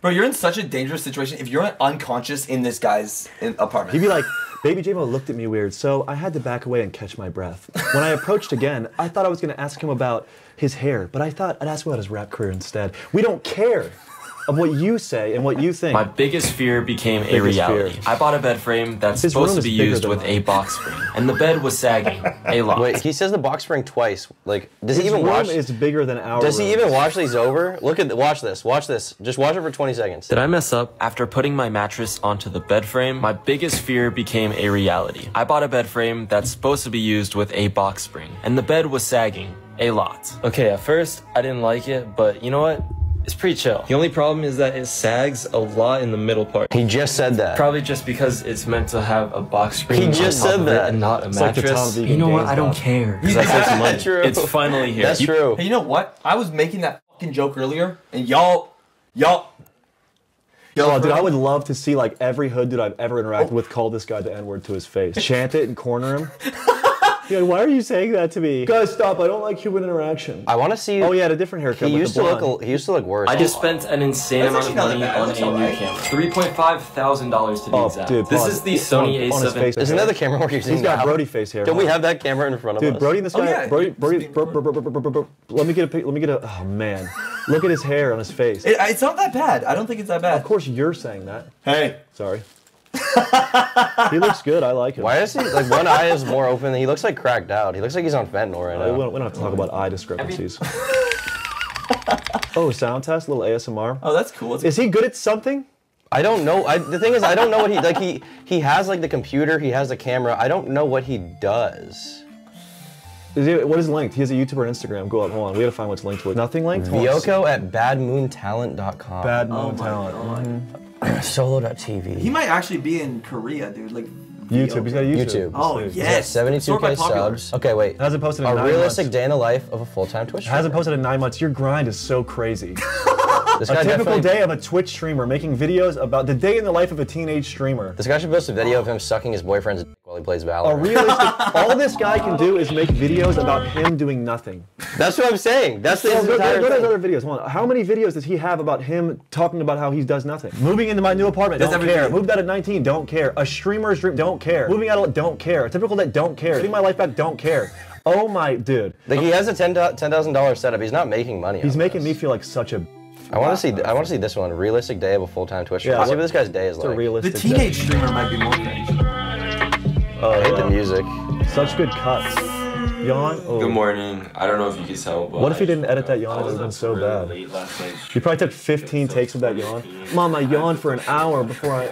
Bro, you're in such a dangerous situation if you're unconscious in this guy's in- apartment. he'd be like, Baby J-Mo looked at me weird, so I had to back away and catch my breath. When I approached again, I thought I was going to ask him about his hair, but I thought I'd ask him about his rap career instead. We don't care of what you say and what you think. My biggest fear became a reality. fear. I bought a bed frame that's His supposed to be used with mine. a box spring, and the bed was sagging a lot. Wait, he says the box spring twice. Like, does his he even room watch? is bigger than our does he even watch these over? Look at, watch this, watch this. Just watch it for 20 seconds. Did I mess up? After putting my mattress onto the bed frame, my biggest fear became a reality. I bought a bed frame that's supposed to be used with a box spring, and the bed was sagging a lot. Okay, at first I didn't like it, but you know what? It's pretty chill. The only problem is that it sags a lot in the middle part. He just said that. Probably just because it's meant to have a box screen He on just top said of it that. and not a It's like the Tom mattress. Vegan You know what? I don't care. care. 'Cause I saved some money. True. It's finally here. That's You- true. Hey, you know what? I was making that fucking joke earlier, and y'all, y'all, y'all. Oh, dude, I would love to see like every hood dude I've ever interacted oh. with call this guy the N word to his face. Chant it and corner him. Yeah, why are you saying that to me? Guys, stop! I don't like human interaction. I want to see. Oh, he had a different haircut. He used to look. he used to look worse. I just spent an insane That's amount of money not that bad. on a new alright. camera. Three point five thousand dollars to be Oh, exact. dude, this pause. is the On- Sony on A7. face. Isn't that the camera we're using He's got now? Brodie face hair. Don't we have that camera in front of Dude, us? Brodie and this Oh, yeah. Brodie, Brodie, Just being- bro, bro, bro, bro, bro, bro, bro. Let me get a. Let me get a. Oh man, look at his hair on his face. It, it's not that bad. I don't think it's that bad. Of course, you're saying that. Hey, Sorry. He looks good. I like him. Why is he like one eye is more open? He looks like cracked out. He looks like he's on fentanyl right Uh, we, now. don't, we don't have to talk about eye discrepancies. oh, sound test, little ASMR. oh, that's cool. It's Is he good at something? I don't know. I, the thing is, I don't know what he like. He he has like the computer. He has the camera. I don't know what he does. Is he, what is linked? He has a YouTuber and Instagram. Go up. Hold on. We gotta find what's linked to it. Nothing linked. Hold on. Vyoko at badmoontalent.com. Bad Oh moon my Solo.tv. He might actually be in Korea, dude. Like YouTube. He's got a YouTube. YouTube. Oh, Dude. yeah. Yes, 72k subs. Okay, wait. Hasn't posted in A nine realistic months. day in the life of a full-time Twitch. Hasn't posted in nine months. Your grind is so crazy. This a typical definitely- day of a Twitch streamer making videos about the day in the life of a teenage streamer. This guy should post a video of him sucking his boyfriend's dick while he plays A Valorant. realistic. all this guy can do is make videos about him doing nothing. That's what I'm saying. That's the Oh, go, entire go, go to his other videos. Hold on. How many videos does he have about him talking about how he does nothing? Moving into my new apartment, Does don't every care. video. Moved out at 19, don't care. A streamer's dream, don't care. Moving out, don't care. A typical day, don't care. Getting my life back, don't care. Oh my dude, Like he has a ten thousand dollars setup. He's not making money. he's on making this. me feel like such a. I want to see. I want to see this one. Realistic day of a full-time Twitch. Yeah, Yeah, see what- what this guy's day is It's a like. the realistic. teenage streamer might be more cringe. Oh, I hate oh, yeah. the music. Such good cuts. Yawn. Oh. Good morning. I don't know if you can tell, but What if he didn't edit that yawn? It would have been so really bad. late. You probably took 15 takes of that yawn. Mom, I yawned for an hour before I.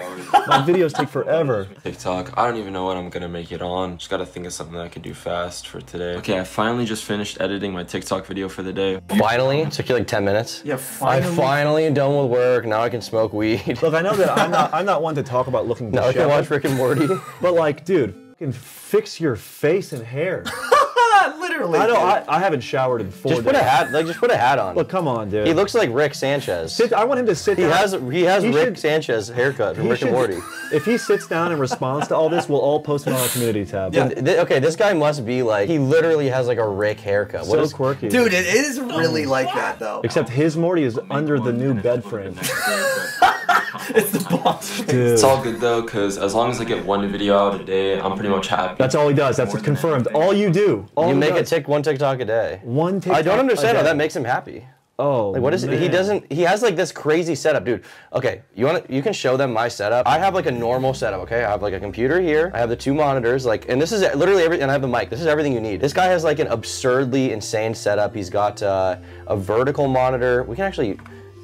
My videos take forever. TikTok. I don't even know what I'm gonna make it on. Just gotta think of something that I can do fast for today. Okay, I finally just finished editing my TikTok video for the day. Finally, it took you like ten minutes. Yeah, finally. I'm finally. finally done with work. Now I can smoke weed. Look, I know that I'm not. I'm not one to talk about looking now I can watch Rick and Morty. But like, dude, fucking fix your face and hair. Literally. literally. I don't. I, I haven't showered in four Just days. put a hat, like just put a hat on. Look, come on, dude. he looks like Rick Sanchez. Sit, I want him to sit he down. has he has He Rick should- Sanchez haircut from he Rick and Morty. If he sits down and responds to all this, we'll all post it on our community tab. Yeah. Th- okay, this guy must be like he literally has like a Rick haircut. What So is quirky. Dude, it is really like that though. Except his Morty is under the new bed frame. It's the boss. Dude. It's all good though, because as long as I get one video out a day, I'm pretty much happy. That's all he does. That's confirmed. All you do. All you he make a tick one TikTok a day? One TikTok I don't understand how that makes him happy. Oh, Like what is it? He doesn't. He has like this crazy setup, dude. Okay, you want to? You can show them my setup. I have like a normal setup. Okay, I have like a computer here. I have the two monitors. Like, and this is literally every. And I have the mic. This is everything you need. This guy has like an absurdly insane setup. He's got uh, a vertical monitor. We can actually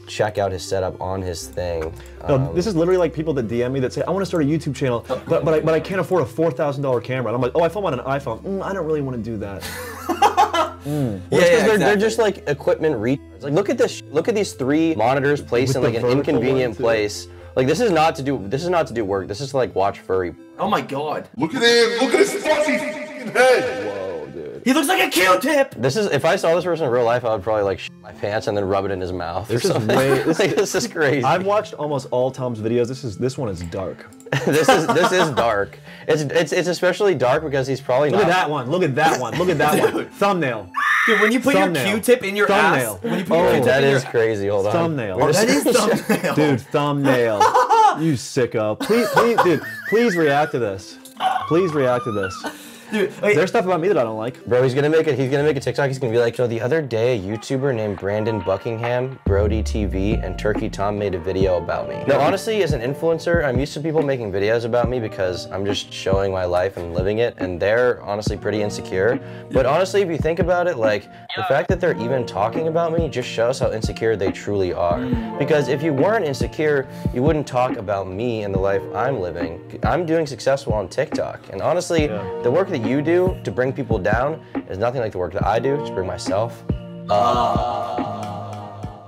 check out his setup on his thing. No, Um, this is literally like people that DM me that say, "I want to start a YouTube channel, but but I, but I can't afford a four thousand dollar camera." And I'm like, "Oh, I film on an iPhone. Mm, I don't really want to do that." Well, it's 'cause yeah, they're, they're just like equipment retards. Like look at this. Look at these three monitors placed With in like an inconvenient place. Like this is not to do. This is not to do work. This is to like watch furry. Oh my god. Look at him! Look at his fuzzy f***ing head! Whoa, dude. He looks like a Q-tip. This is if I saw this person in real life, I would probably like shit my pants and then rub it in his mouth. This or is something. way- this like, this is crazy. I've watched almost all Tom's videos. This is this one is dark. this is this is dark. It's it's it's especially dark because he's probably Look not. at that one. Look at that one. Look at that one. Thumbnail. Dude, when you put Thumbnail. your Q-tip in your Thumbnail. ass, when you put Oh, your Q-tip That in is your crazy. Hold on. Thumbnail. Oh, that is thumbnail. Dude, thumbnail. you sicko. Please, please, dude, please react to this. Please react to this. Dude, wait, There's stuff about me that I don't like. Bro, he's gonna make it. He's gonna make a TikTok. He's gonna be like, "So the other day, a YouTuber named Brandon Buckingham, Brodie TV, and Turkey Tom made a video about me." Now, honestly, as an influencer, I'm used to people making videos about me because I'm just showing my life and living it, and they're honestly pretty insecure. But honestly, if you think about it, like the fact that they're even talking about me just shows how insecure they truly are. Because if you weren't insecure, you wouldn't talk about me and the life I'm living. I'm doing successful on TikTok, and honestly, the work that you do to bring people down is nothing like the work that I do to bring myself. Uh, ah.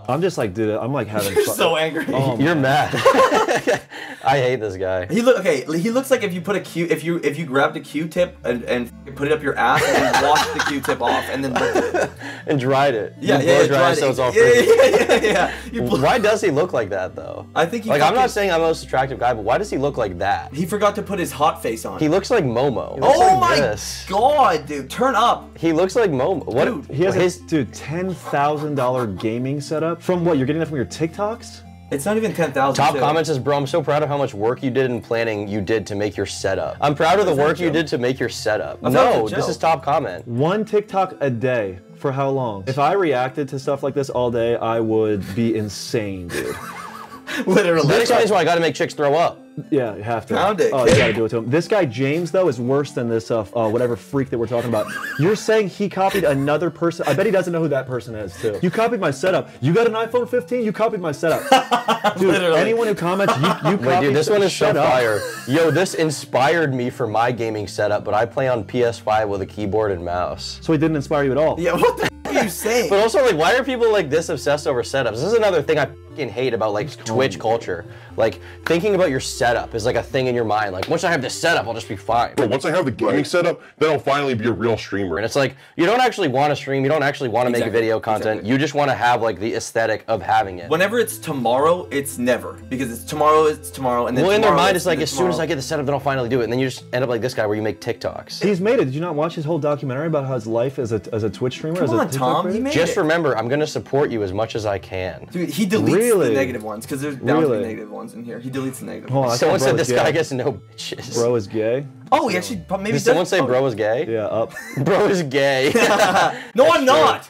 I'm just like, dude, I'm like having you're fun. so angry. Oh, You're mad. I hate this guy. He look okay. He looks like if you put a Q, if you if you grabbed a Q-tip and, and put it up your ass and washed the Q-tip off and then looked at it. And dried it. Yeah, You yeah, yeah, dried it so it's all yeah, yeah, yeah, yeah. You bl- Why does he look like that though? I think he Like I'm not fucking- saying I'm the most attractive guy, but why does he look like that? He forgot to put his hot face on. He looks like Momo. Looks oh like my this. god, dude, turn up. He looks like Momo. What? Dude, He has his, dude ten thousand dollar gaming setup from what? You're getting that from your TikToks? It's not even ten thousand. Top comment says, bro, I'm so proud of how much work you did in planning you did to make your setup. I'm proud of the Is that a work you did to make your setup. I thought No, this is top comment. One TikTok a day for how long? If I reacted to stuff like this all day, I would be insane, dude. Literally. That explains why I gotta make chicks throw up. Yeah, you have to. Pound it, Oh, kid. you gotta do it to him. This guy James though is worse than this uh, uh whatever freak that we're talking about. You're saying he copied another person? I bet he doesn't know who that person is too. You copied my setup. You got an iPhone 15? You copied my setup. Dude, Literally. anyone who comments, you you Wait, dude, this one is so fire. Yo, this inspired me for my gaming setup, but I play on PS5 with a keyboard and mouse. So he didn't inspire you at all. Yeah, what the f- are you saying? But also, like, why are people like this obsessed over setups? This is another thing I fucking hate about like Twitch culture. Like, thinking about your setup is like a thing in your mind. Like, once I have this setup, I'll just be fine. Bro, once I have the gaming setup, then I'll finally be a real streamer. And it's like you don't actually want to stream. You don't actually want to make Exactly, video content. exactly. You just want to have like the aesthetic of having it. Whenever it's tomorrow, it's never because it's tomorrow. It's tomorrow, and then well, in their mind, is- it's like as then soon as I get the setup, then I'll finally do it. And then you just end up like this guy, where you make TikToks. He's made it. Did you not watch his whole documentary about how his life as a as a Twitch streamer? as Come a on, TikTok Tom, creator? he made Just it. remember, I'm gonna support you as much as I can. Dude, he deletes Really? the negative ones because there's bound to Really? be negative ones in here. He deletes the negative Hold on, ones. I Someone said this was guy gets no bitches. Bro is gay. Oh, he actually maybe Did someone does- say oh. bro is gay? Yeah, up. Bro is gay. No, I'm not.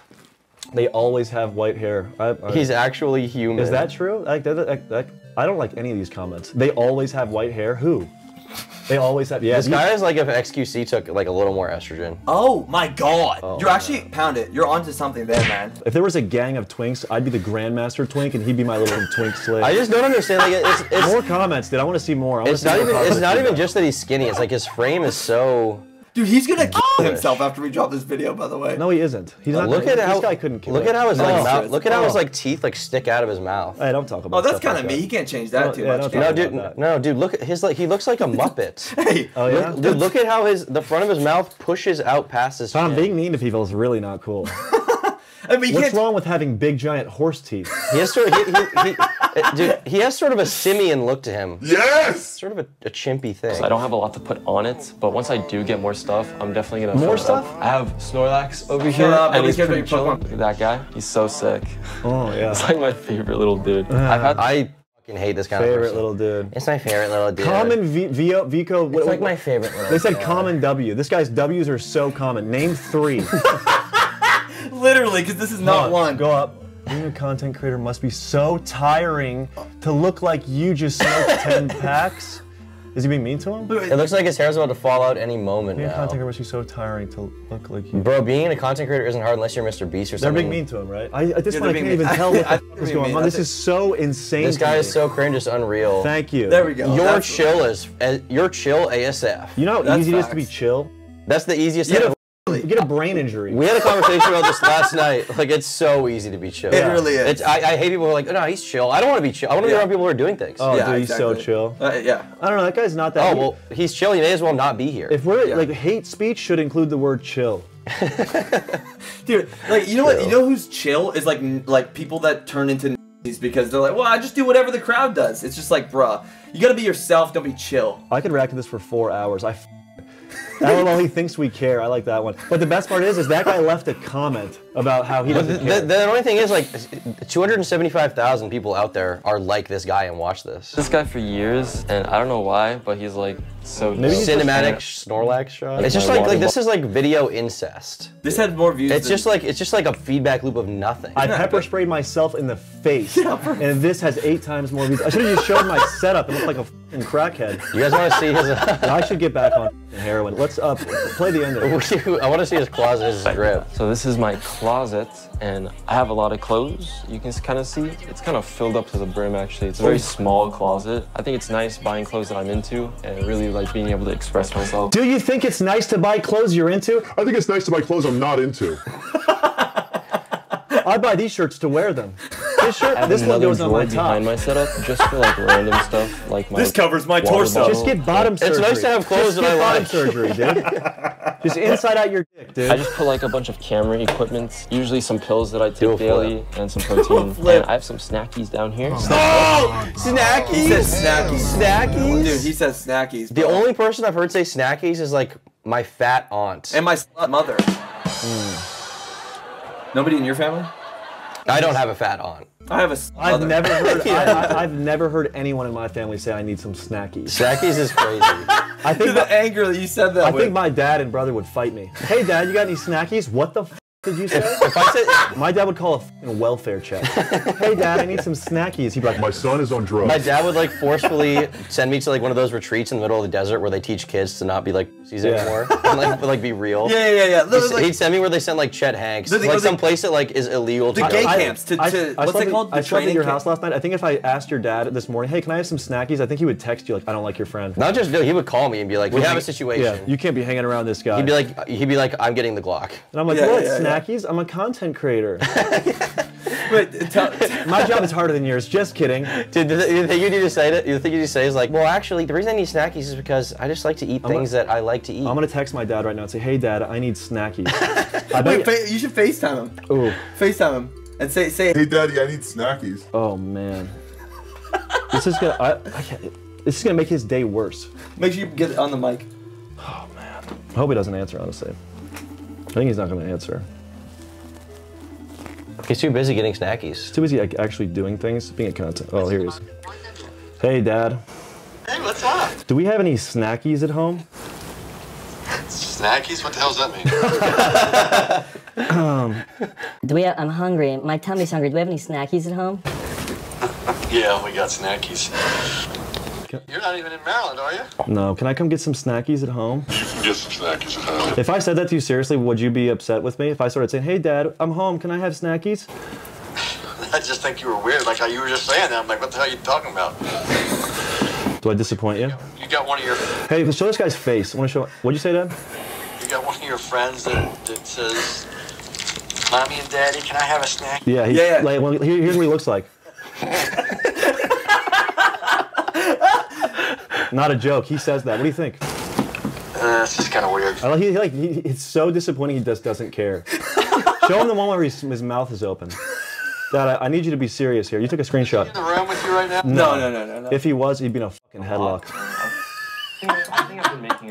They always have white hair. I, I, He's actually human. Is that true? Like, that, that, that- I don't like any of these comments. They always have white hair. Who? They always have. Yeah, This you- guy is like if XQC took like a little more estrogen. Oh my god. Oh, You're actually pound it. You're onto something there, man. If there was a gang of twinks, I'd be the grandmaster twink, and he'd be my little twink slave. I just don't understand. Like it's it's, more comments, dude. I want to see more. I wanna it's see not more even it's not even just that he's skinny. It's like his frame is so Dude, he's gonna kill himself after we drop this video. By the way. No, he isn't. He's not. look at how this guy couldn't kill Look it. at how his like Oh. mouth. Look at how his Oh. like teeth like stick out of his mouth. Hey, don't talk about. Oh, that's stuff kind like of me. that. He can't change that No, too yeah, much. don't No, talk dude, about that. no, dude. Look at his like. He looks like a muppet. Hey, Oh yeah. Look, dude, look at how his the front of his mouth pushes out past his Tom, chin. being mean to people is really not cool. I mean, What's wrong with having big giant horse teeth? He has sort of, he, he, he, uh, dude, he has sort of a simian look to him. Yes! Sort of a, a chimpy thing. I don't have a lot to put on it, but once I do get more stuff, I'm definitely gonna More fill up. stuff? I have Snorlax over here, up, and he's pretty chill. Look at that guy. He's so sick. Oh yeah. It's like my favorite little dude. Uh, I've had I fucking hate this kind of Favorite little dude. It's my favorite little dude. Common v- Vio, Vico. What, It's like what- my favorite little They said dude. common W. This guy's W's are so common. Name three. Literally, because this is not Come one. Go up. Being a content creator must be so tiring to look like you just smoked 10 packs. Is he being mean to him? It looks like his hair's about to fall out any moment Being a content creator must be so tiring to look like you. Bro, being a content creator isn't hard unless you're Mr. Beast or something. They're being mean to him, right? I, at this Yeah, point, I can't being even mean. tell what the think fuck is going mean. on. This is so insane. This to guy me. is so cringe, it's unreal. Thank you. There we go. You're chill is, as you're chill ASF. You know how That's easy it is to be chill? That's the easiest Yeah, thing. You get a brain injury. We had a conversation about this last night. Like, it's so easy to be chill. It really is. It's, I, I hate people who are like, oh, no, he's chill. I don't want to be chill. I want to be around people who are doing things. oh, Yeah, dude, he's so chill. Uh, yeah. I don't know. That guy's not that. Oh, well, he's chill. He may as well not be here. If we're Yeah. like hate speech should include the word chill. Dude, like you know what? You know who's chill is like n- like people that turn into n***s because they're like, well, I just do whatever the crowd does. It's just like, bruh, you gotta be yourself. Don't be chill. I could react to this for four hours. I. F- LOL, he thinks we care. I like that one. But the best part is, is that guy left a comment about how he But doesn't the, care. the, the only thing is, like, 275,000 people out there are like this guy and watch this. This guy for years, and I don't know why, but he's like so. Maybe Cinematic just- Snorlax shot. It's just like, like this is like video incest. This had more views. It's than- just like it's just like a feedback loop of nothing. I pepper sprayed myself in the face, and this has eight times more views. I should have just showed my setup. It looked like a crackhead. You guys want to see his? I should get back on f***ing heroin. Let's uh, play the end of it. I want to see his closet, his drip. So this is my closet, and I have a lot of clothes. You can kind of see it's kind of filled up to the brim. Actually, it's a very small closet. I think it's nice buying clothes that I'm into, and really like being able to express myself. Do you think it's nice to buy clothes you're into? I think it's nice to buy clothes I'm not into. I buy these shirts to wear them. This shirt, this one goes on my drawer behind my setup just for like random stuff, like my. This covers my torso. bottle. Just get bottom It's surgery. nice to have clothes Just that get I bottom like. surgery, dude. Just inside out your dick, dude. I just put like a bunch of camera equipment, usually some pills that I Do take a flip. daily, and some protein. and I have some snackies down here. Oh, snackies. He says snackies. Snackies? Dude, he says snackies. The only person I've heard say snackies is like my fat aunt. and my slut mother. Hmm. Nobody in your family? I don't have a fat aunt. I have a slut I've mother. never heard. I, I, I've never heard anyone in my family say I need some snackies. Snackies is crazy. I think the my, anger that you said that I with. think my dad and brother would fight me. Hey, dad, you got any snackies? What the f- did you say? if I said My dad would call a f***ing welfare check. hey, dad, I need some snackies. He'd be like, My son is on drugs. my dad would like forcefully send me to like one of those retreats in the middle of the desert where they teach kids to not be like pussies Yeah. anymore and like, like be real. yeah, yeah, yeah. yeah. He'd, like, he'd send me where they sent like Chet Hanks, The- the- like the- some place that like is illegal to the go. gay I- camps to, I, to I what's it at- called? I The slept at your camp? house last night. I think if I asked your dad this morning, hey, can I have some snackies? I think he would text you like, I don't like your friend. Not just he would call me and be like, "We have a situation." Yeah, you can't be hanging around this guy. He'd be like, he'd be like, "I'm getting the Glock." and I'm like, Yeah, what, yeah, yeah. I'm a content creator. Wait, tell, tell- My job is harder than yours. Just kidding. Dude, the, the thing you need to say to you think you need to say is like, well, actually, the reason I need snackies is because I just like to eat things that I like to eat. I'm gonna text my dad right now and say, hey, dad, I need snackies. I wait, bet. fa- you should FaceTime him. Ooh. FaceTime him and say, say, Hey, Daddy, I need snackies. Oh man. This is gonna. I, I can't, this is gonna make his day worse. make sure you get it on the mic. Oh man, I hope he doesn't answer. Honestly, I think he's not gonna answer. He's too busy getting snackies. Too busy like, actually doing things, being a content. Oh, here he is. Hey, dad. Hey, what's up? Do we have any snackies at home? Snackies? What the hell does that mean? Um, Do we have, I'm hungry. My tummy's hungry. Do we have any snackies at home? yeah, we got snackies. You're not even in Maryland, are you? No. Can I come get some snackies at home? You can get some snackies at home. If I said that to you seriously, would you be upset with me? If I started saying, "Hey, dad, I'm home. Can I have snackies?" I just think you were weird, like how you were just saying that. I'm like, what the hell are you talking about? Do I disappoint you? You got one of your. Hey, show this guy's face. I want to show. What'd you say, dad? You got one of your friends that, that says, "Mommy and Daddy, can I have a snack?" Yeah, he's, Yeah, yeah. Like, well, here- here's what he looks like. Not a joke. He says that. What do you think? Uh, it's just kind of weird. I he, like he, it's so disappointing. He just doesn't care. Show him the one where he's, his mouth is open. Dad, I, I need you to be serious here. You took a screenshot. In the room with you right now? No, no, no, no, no. If he was, he'd be in a fucking headlock.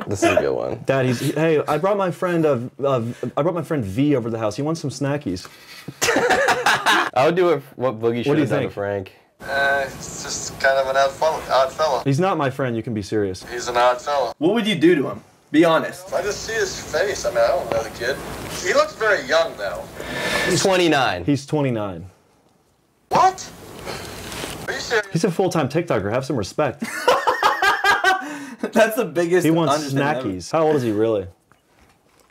This is a good one. Dad, he's he- hey. I brought my friend uh, uh, I brought my friend V over to the house. He wants some snackies. I would do it. What Boogie should What do you have done to? Frank. Uh, it's just kind of an odd fella. Odd fella. He's not my friend. You can be serious. He's an odd fella. What would you do to him? Be honest. I just see his face. I mean, I don't know the kid. He looks very young though. He's 29. He's 29. What? Are you serious? He's a full-time TikToker. Have some respect. That's the biggest. He wants understatement ever. snackies. How old is he really?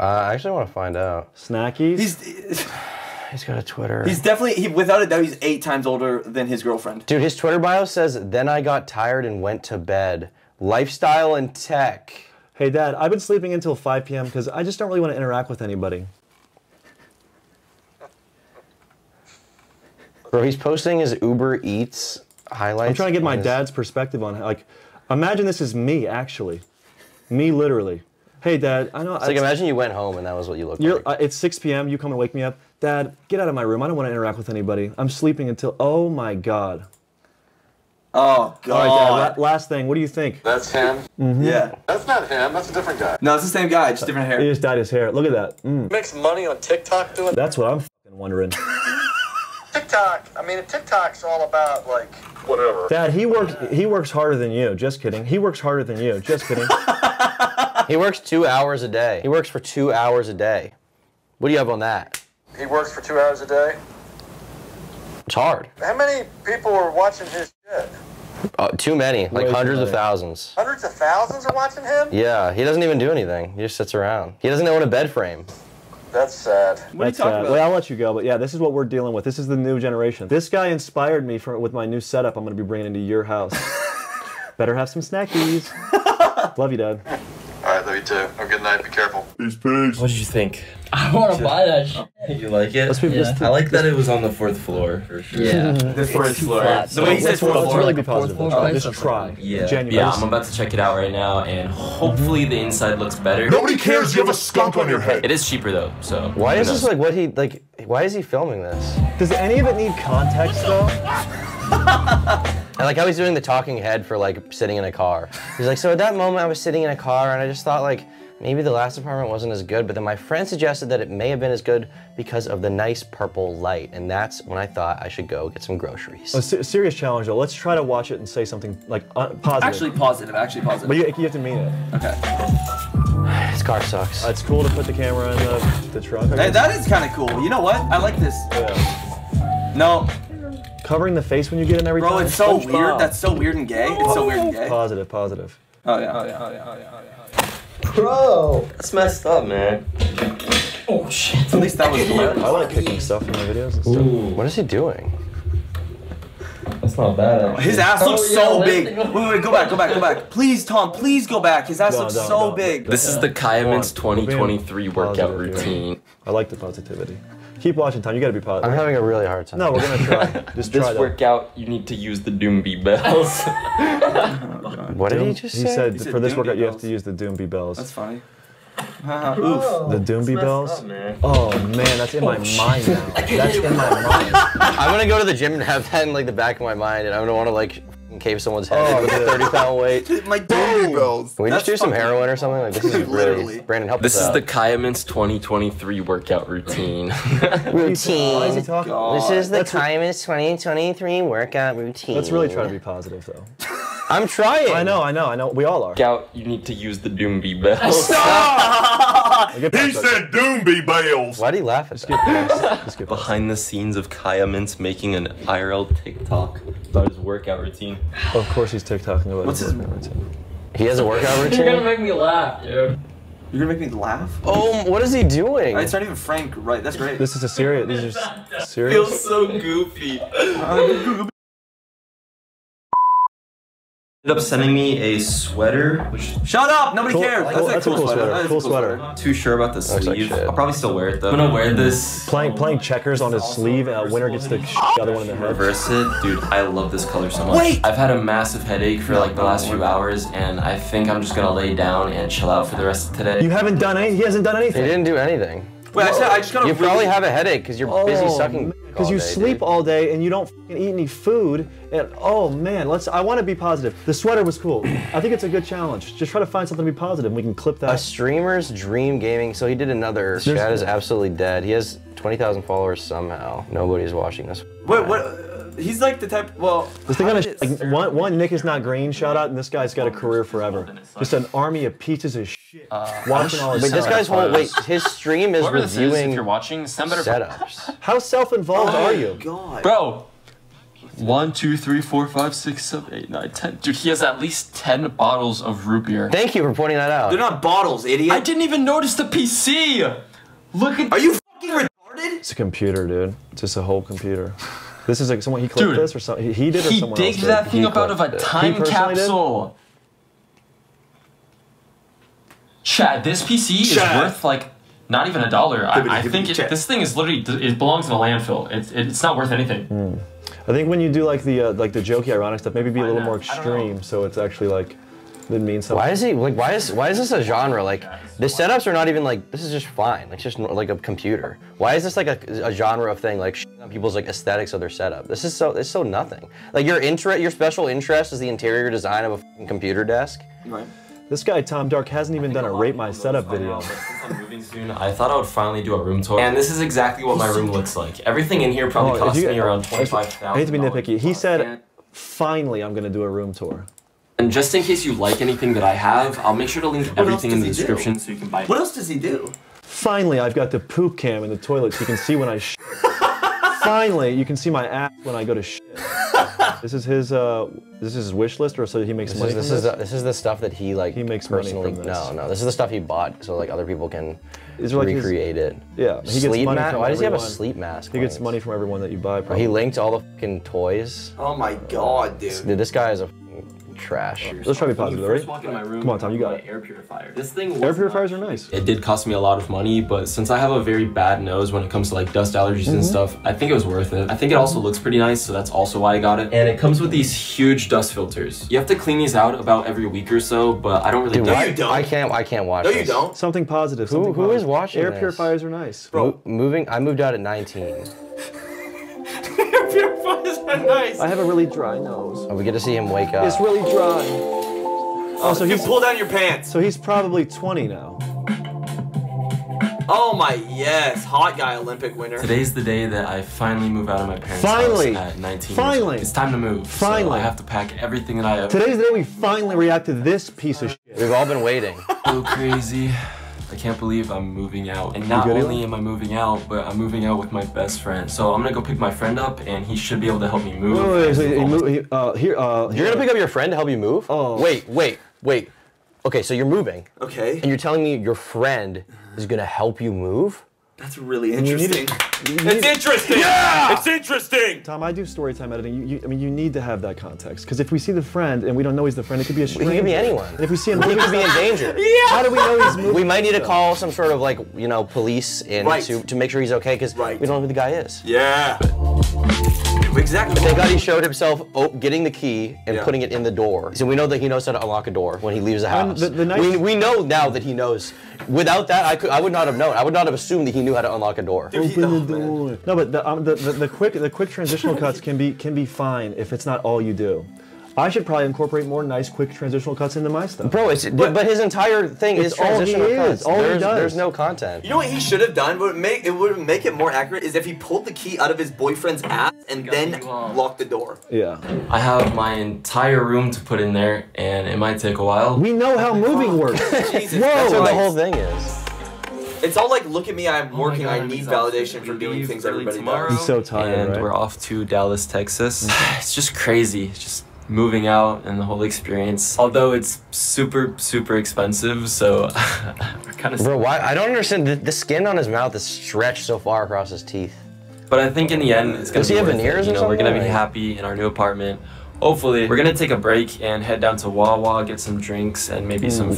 Uh, I actually want to find out. Snackies? He's He's got a Twitter. he's definitely he without a doubt he's eight times older than his girlfriend. Dude, his Twitter bio says, "Then I got tired and went to bed. Lifestyle and tech." Hey, Dad, I've been sleeping until 5 p.m. because I just don't really want to interact with anybody. Bro, he's posting his Uber Eats highlights. I'm trying to get my his- dad's perspective on it. like, imagine this is me actually, me literally. Hey, Dad, I know. It's like imagine you went home and that was what you looked You're, like. uh, it's 6 p.m. You come and wake me up. Dad, get out of my room. I don't want to interact with anybody. I'm sleeping until. Oh my God. Oh God. All right, Dad. god. la- last thing. What do you think? That's him. Yeah. That's not him. That's a different guy. No, it's the same guy, just different hair. He hair. just dyed his hair. Look at that. Mm. Makes money on TikTok doing That's what I'm fucking wondering. TikTok. I mean, TikTok's all about like whatever. Dad, he works. He works harder than you. Just kidding. He works harder than you. Just kidding. he works two hours a day. He works for two hours a day. What do you have on that? He works for two hours a day. It's hard. How many people are watching his shit? Uh, too many, like Way too hundreds of thousands. Hundreds of thousands are watching him. Yeah, he doesn't even do anything. He just sits around. He doesn't own a bed frame. That's sad. What are you That's talking sad. about? Well, I'll let you go, but yeah, this is what we're dealing with. This is the new generation. This guy inspired me for with my new setup. I'm going to be bringing into your house. Better have some snackies. Love you, Dad. All right, love you too. Have a good night. Be careful. Peace, peace. What did you think? I want to buy that shit. You like it? Let's be- let's- I like that it was on the fourth floor for sure. Yeah. Mm-hmm. The first floor. flat. The way he says Let's, let's fourth floor. be positive. Fourth Let's floor oh, Just price? try. Yeah, Genuine. yeah. I'm about to check it out right now, and hopefully the inside looks better. Nobody cares you have a skunk on your head. It is cheaper though, so. Why who is this like what he like? Why is he filming this? Does any of it need context though? I like how he's doing the talking head for like sitting in a car. He's like, so at that moment I was sitting in a car and I just thought like maybe the last apartment wasn't as good, but then my friend suggested that it may have been as good because of the nice purple light, and that's when I thought I should go get some groceries. A se- serious challenge though. Let's try to watch it and say something like uh, positive. Actually positive, actually positive. but you, you have to mean it. okay. His car sucks. Uh, it's cool to put the camera in the, the trunk. I Hey, that is kind of cool. You know what? I like this. Yeah. No, Covering the face when you get in every bro, time. it's so SpongeBob. weird. That's so weird and gay. It's so weird and gay. positive. Positive. Oh yeah. Oh yeah. Oh yeah. Oh yeah. Oh yeah. Bro. That's messed up, man. Oh shit. At least that was good. I like kicking stuff in my videos and stuff. What is he doing? That's not bad. Oh, his ass Oh, looks yeah, so lifting big. up. Wait, wait, go back, go back, go back. Please, Tom, please go back. His ass No, looks don't, so don't. big. This is the Kaiman's Come on, we're being 2023 workout routine. I like the positivity. Keep watching, Tom. You gotta be positive. I'm having a really hard time. No, we're gonna try. Just This try though. workout, you need to use the Doomby bells. Oh, what did he Doom- just he say? said He said for this Doomby workout you have to use the Doomby bells. That's funny. Haha, Oof. the Doomby bells. man. Oh man, that's in my oh, mind now. That's in my mind. I'm gonna go to the gym and have that in like the back of my mind, and I'm gonna want to like f***ing cave someone's head Oh, with a 30 pound weight. My dude. bells. Can we just do some fucking- heroin or something? Like this is really Literally. Brandon help This us is out. the Kaiman's 2023 workout routine. Routine. Why is he talking? Oh, this is the That's- Kaimus 2023 workout routine. Let's really try to be positive though. I'm trying. I know, I know, I know. We all are. workout, you need to use the Doomby bells. Get He said Doomby Bales. Why do you laugh at Just that? get past. Just get past. Behind the scenes of Kaya Mintz making an IRL TikTok about his workout routine. Of course, he's TikToking about What's his his- workout routine. He has a workout routine? You're gonna make me laugh, dude. You're gonna make me laugh. Oh, what is he doing? It's not even Frank, right? That's great. This is a serious. These are s- Feels so goofy. Uh, ended up sending me a sweater, which Shut up! Nobody Cool- cares. cool- That's, a cool, sweater. That is a Cool sweater. not too sure about the sleeve. shit. I'll probably still wear it though. I'm gonna wear this. Playing playing checkers on his sleeve, and winner gets the sh- the other one in the head. Reverse it, dude. I love this color so much. Wait! I've had a massive headache for like the last few hours, and I think I'm just gonna lay down and chill out for the rest of today. You haven't done any. He hasn't done anything. He didn't do anything. Wait, I said I just got a You probably have a headache because you're busy oh, sucking. Because you sleep all day and you don't eat any food. And oh man, let's. I want to be positive. The sweater was cool. I think it's a good challenge. Just try to find something to be positive. and We can clip that. A streamer's dream gaming. So he did another. There's- Chad is absolutely dead. He has 20,000 followers somehow. Nobody's watching this. Wait, what? Uh, He's like the type. Well, This thing on his, how like, one, one, Nick is not green, shout out, and this guy's got a career forever. Just an army of pieces of shit watching all his Wait, this guy's whole wait. His stream is Whoever this is, if you're watching, send better. setups. How self-involved are you? God. Bro. One, two, three, four, five, six, seven, eight, nine, ten. Dude, he has at least ten bottles of root beer. Thank you for pointing that out. They're not bottles, idiot. I didn't even notice the PC. Look at. Are you fucking retarded? It's a computer, dude. It's just a whole computer. This is like someone he clipped Dude, this or something. He did or He someone digged else that did? thing He up out of a time He did? capsule. Chad, this PC is worth like not even a dollar. I, I think it, this thing is literally it belongs in a landfill. It's it's not worth anything. I think when you do like the uh, like the jokey, ironic stuff, maybe be a little more I don't know. extreme, so it's actually like it means something. Why is he like? Why is why is this a genre? Like the setups are not even like this is just fine. Like just like a computer. Why is this like a, a genre of thing? Like on people's like aesthetics of their setup. This is so it's so nothing. Like your interest, your special interest is the interior design of a fucking computer desk. Right. This guy Tom Dark hasn't even done a rate my setup video. Since I'm moving soon, I thought I would finally do a room tour. And this is exactly what my room looks like. Everything in here probably Oh, cost you- me around I hate to be nitpicky. He said, "Finally, I'm gonna do a room tour." And just in case you like anything that I have, I'll make sure to link everything in the does he do? description so you can buy it. What else does he do? Finally, I've got the poop cam in the toilet so you can see when I shit. Finally, you can see my ass when I go to shit. This is his uh, this is his wish list, or so he makes This money is this from is this. the, this is the stuff that he like He makes money personally. from this. No, no, this is the stuff he bought so like other people can Is there, like, his- recreate it. yeah, he gets sleep money mask. from Why does he have a everyone. sleep mask? He gets money from everyone that you buy. Bro, Probably. He linked all the fucking toys. Oh my god, dude. Dude, this guy is a fucking trash. Let's try to be positive, First right? walk in my room, Come on, Tom, you got my it. Air purifier. This thing. Air purifiers not are nice. It did cost me a lot of money, but since I have a very bad nose when it comes to like dust allergies Mm-hmm. and stuff, I think it was worth it. I think it also looks pretty nice, so that's also why I got it. And it comes with these huge dust filters. You have to clean these out about every week or so, but I don't really Dude, do why- you don't. I can't. I can't watch. No, you this. don't. Something positive. Who- Something who is positive. watching Air this? purifiers are nice. Mo- moving. I moved out at 19. Purifiers are nice. I have a really dry nose. Oh, we get to see him wake up. It's really dry. Oh, so You he's pull down your pants. so he's probably 20 now. Oh my yes, hot guy Olympic winner. Today's the day that I finally move out of my parents' Finally! house at 19 Finally! It's time to move. So Finally! I have to pack everything that I have. Today's the day we finally react to this piece of shit. We've all been waiting. so crazy. I can't believe I'm moving out. And not only am I moving out, but I'm moving out with my best friend. So I'm gonna go pick my friend up, and he should be able to help me move. Wait, wait, wait, so he, Almost- mo- he, uh, here, uh, You're gonna pick up your friend to help you move? Oh. Wait, wait, wait. Okay, so you're moving, Okay, and you're telling me your friend is gonna help you move? That's really you need interesting. to- It's interesting. Yeah, it's interesting. Tom, I do story time editing. You, you, I mean, you need to have that context because if we see the friend and we don't know he's the friend, it could be a stranger. He could be anyone. And if we see him, He could be in stuff- danger. How do we know he's moving? We might need to call some sort of like, you know, police in Right. to, to make sure he's okay because Right. we don't know who the guy is. Yeah. Exactly. Thank God he showed himself oh, getting the key and Yeah. putting it in the door. So we know that he knows how to unlock a door when he leaves the house. the- the nice- we, we know now that he knows. Without that, I could I would not have known. I would not have assumed that he knew how to unlock a door. Dude, he- Open oh, the man. door. No, but the, um, the, the, the quick the quick transitional cuts can be can be fine if it's not all you do. I should probably incorporate more nice quick transitional cuts into my stuff. Bro, it's but, his entire thing is It's all he transitional is, cuts. all he there's, does. there's no content. You know what he should have done? Would make it would make it more accurate is if he pulled the key out of his boyfriend's ass and then locked the door. Yeah. I have my entire room to put in there, and it might take a while. We know how moving works. Jesus, Whoa. that's That's what the whole thing is. It's all like, look at me, I'm Oh working. God, I need validation for We doing leave things early everybody tomorrow. does. He's so tired, and right? we're off to Dallas, Texas. It's just crazy, It's just moving out and the whole experience. Although it's super, super expensive, so we're kind of. Bro, why? I don't understand. The, the skin on his mouth is stretched so far across his teeth. But I think in the end, it's gonna Does be he have veneers it. You or know, we're gonna be happy in our new apartment. Hopefully we're gonna take a break and head down to Wawa, get some drinks and maybe some.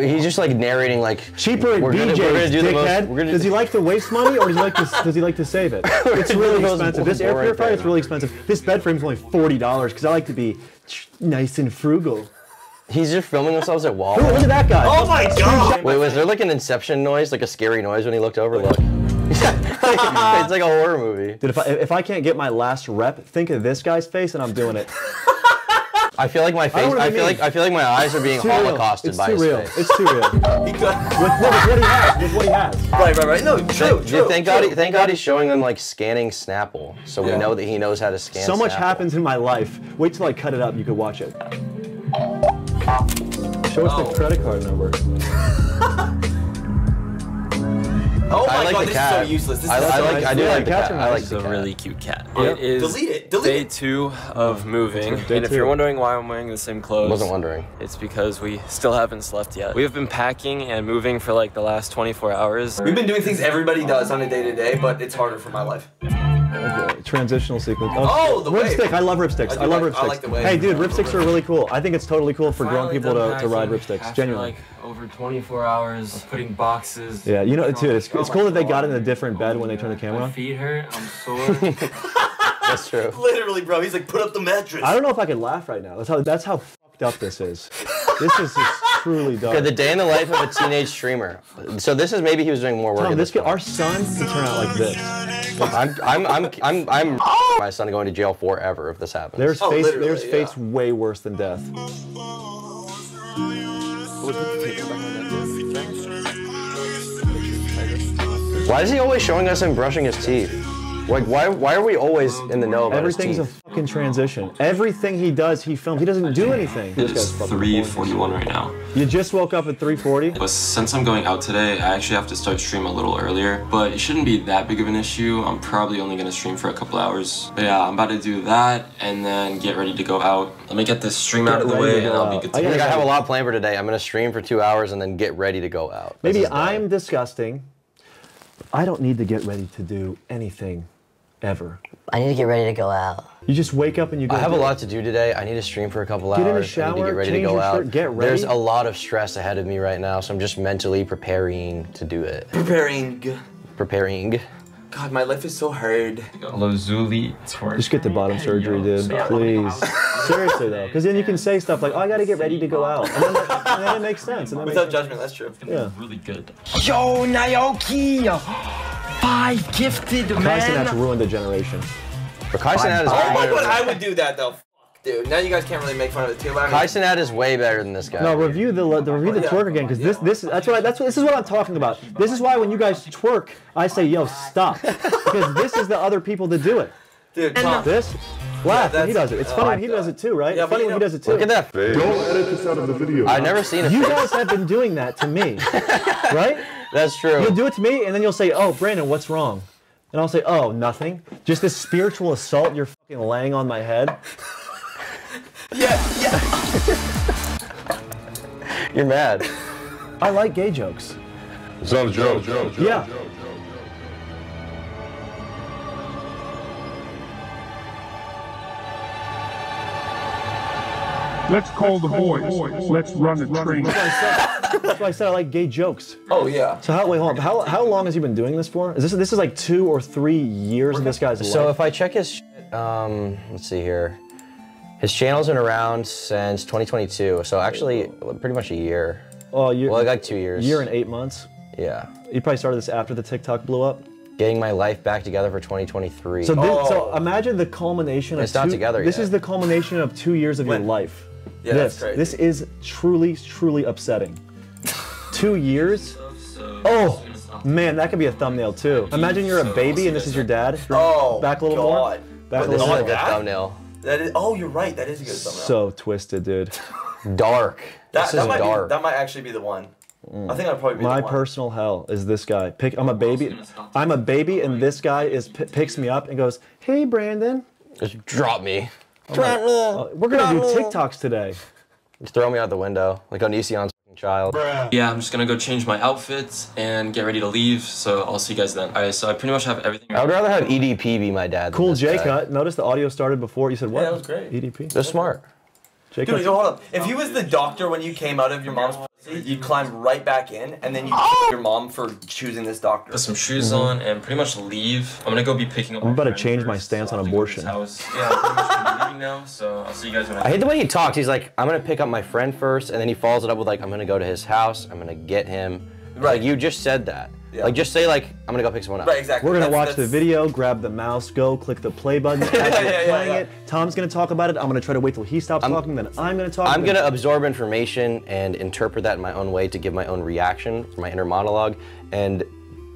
He's just like narrating like Cheaper at we're gonna, we're gonna do the most. We're gonna does he like to waste money or does he like to does he like to save it? It's really expensive. This air boring purifier is really expensive. This bed frame's only forty dollars because I like to be nice and frugal. He's just filming themselves at Wawa. Look at that guy. Oh my god! Wait, was there like an Inception noise, like a scary noise when he looked over? Look. it's like a horror movie. Dude, if I, if I can't get my last rep, think of this guy's face and I'm doing it. I feel like my face. don't know what I, I feel mean. like I feel like my eyes are being It's too real. holocausted It's by too real. It's too real. with, with what he has. With what he has. Right, right, right. No, true, Thank, true. thank God, he, true. thank God he's showing them like scanning Snapple, so we know that he knows how to scan. So much Snapple. happens in my life. Wait till I cut it up. You could watch it. Show us Oh. the credit card number. Oh my I like god, this cat. is so useless. This I, is I so like. I do Yeah, like the cats cat. I like nice. the It's a cat. really cute cat. Yep. It is Delete it, delete day two of moving. Day and if two. you're wondering why I'm wearing the same clothes, Wasn't wondering. It's because we still haven't slept yet. We have been packing and moving for like the last 24 hours. We've been doing things everybody does on a day to day, but it's harder for my life. Okay, transitional sequence. Oh, oh the wave. ripstick. I love ripsticks. I I, love like- ripsticks. I like the wave. Hey, dude, ripsticks are really cool. I think it's totally cool for grown people to, to ride ripsticks. after, Genuinely. like over 24 hours of putting boxes. Yeah, you know, dude, oh, it's, Oh it's cool that they got in a different bed when they turned the camera My on. feet hurt. I'm sore. That's true. Literally, bro. He's like, put up the mattress. I don't know if I could laugh right now. That's how that's how fucked up this is. This is just truly dark. Okay, the day in the life of a teenage streamer. So this is maybe he was doing more work. Tom, this this our son can turn out like this. I'm, I'm, I'm, I'm, I'm oh! my son going to jail forever if this happens. There's Oh, face, there's yeah. fates way worse than death. Why is he always showing us him brushing his teeth? Like, why, why are we always in the know about Everything's a his teeth? fucking transition. Everything he does, he films. He doesn't do anything. It's 3.41 right now. You just woke up at 3:40. But since I'm going out today, I actually have to start stream a little earlier. But it shouldn't be that big of an issue. I'm probably only gonna stream for a couple hours. But yeah, I'm about to do that and then get ready to go out. Let me get this stream out of the way go and I'll be good I to I think I have a lot planned for today. I'm gonna stream for two hours and then get ready to go out. Maybe. I'm disgusting. I don't need to get ready to do anything, ever. I need to get ready to go out. You just wake up and you go. I have a lot to do today. I need to stream for a couple Get in the hours. I need to shower, get ready to change go your out. shirt, get ready. There's a lot of stress ahead of me right now, so I'm just mentally preparing to do it. Preparing. Preparing. God, my life is so hard. Lazuli twerk. Just get the bottom surgery, dude. Please. Seriously though, because then you can say stuff like, "Oh, I gotta get ready to go out," and then, that, and then it makes sense. And that Without makes judgment, that's true. Yeah. Really good. Yo, Naoki! Five gifted, Tyson man! has ruined the generation. But Kai Cenat is Oh my god, I would do that though. Fuck, dude. Now you guys can't really make fun of the two. But I mean, Kai Cenat is way better than this guy. No, review the, the review the twerk again, because this this that's what I, that's what this is what I'm talking about. This is why when you guys twerk, I say, "Yo, stop," because this is the other people that do it. dude, Tom. This, laugh when he does it. It's I funny when he that. does it too, right? Yeah, it's funny when he does it too. Look at that. face. Don't edit this out of the video. I've never seen it. You guys have been doing that to me, right? That's true. You'll do it to me, and then you'll say, "Oh, Brandon, what's wrong?" And I'll say, "Oh, nothing. Just this spiritual assault you're fucking laying on my head." Yeah, yeah. You're mad. I like gay jokes. It's not a joke. joke, joke Yeah. Let's call the boys. Let's run a train. That's why I said I like gay jokes. Oh yeah. So how wait, hold on. How, how long has he been doing this for? Is this this is like two or three years of this guy's life? So if I check his, shit, um, let's see here. His channel's been around since 2022, so actually pretty much a year. Oh, year, Well, like two years. year and eight months. Yeah. You probably started this after the TikTok blew up. Getting my life back together for 2023. So, this, so Oh. imagine the culmination of It's not two, together This yet. is the culmination of two years of your life. Yeah, this, that's crazy. this is truly, truly upsetting. two years. Oh man, that could be a thumbnail too. Imagine you're a baby and this is your dad. Oh, back a little God. more. Back a this is little a more. good that? thumbnail. That is. Oh, you're right. That is a good thumbnail. So twisted, dude. Dark. that, this that is might dark. Be, that might actually be the one. I think I'd probably be My the one. personal hell is this guy. Pick, I'm a baby. I'm a baby, and this guy is p- picks me up and goes, "Hey, Brandon, Just drop me. Uh, we're gonna do TikToks today." Just throw me out the window, like Onision's child. Yeah, I'm just gonna go change my outfits and get ready to leave. So I'll see you guys then. Alright, so I pretty much have everything. I would rather have EDP be my dad. Cool this J guy. cut. Notice the audio started before. You said what? Yeah, that was great. EDP. They're smart. J Dude, yo, hold up. If he was the doctor when you came out of your mom's pussy, you'd climb right back in, and then you your mom for choosing this doctor. Put some shoes on and pretty much leave. I'm gonna go be picking up. I'm about to my friend change my stance so on I'll have to go to his abortion. House. Yeah, I'm pretty much gonna be leaving now. So I'll see you guys when I. I hate the way he talks. He's like, I'm gonna pick up my friend first, and then he follows it up with like, I'm gonna go to his house. I'm gonna get him. Like you just said that. Yeah. Like just say like, I'm gonna go pick someone up. Right, exactly. We're gonna That's- watch the video, grab the mouse, go click the play button. As Yeah, we're yeah, yeah, playing it, Tom's gonna talk about it. I'm gonna try to wait till he stops talking, then I'm gonna talk. I'm gonna absorb information and interpret that in my own way to give my own reaction, for my inner monologue. And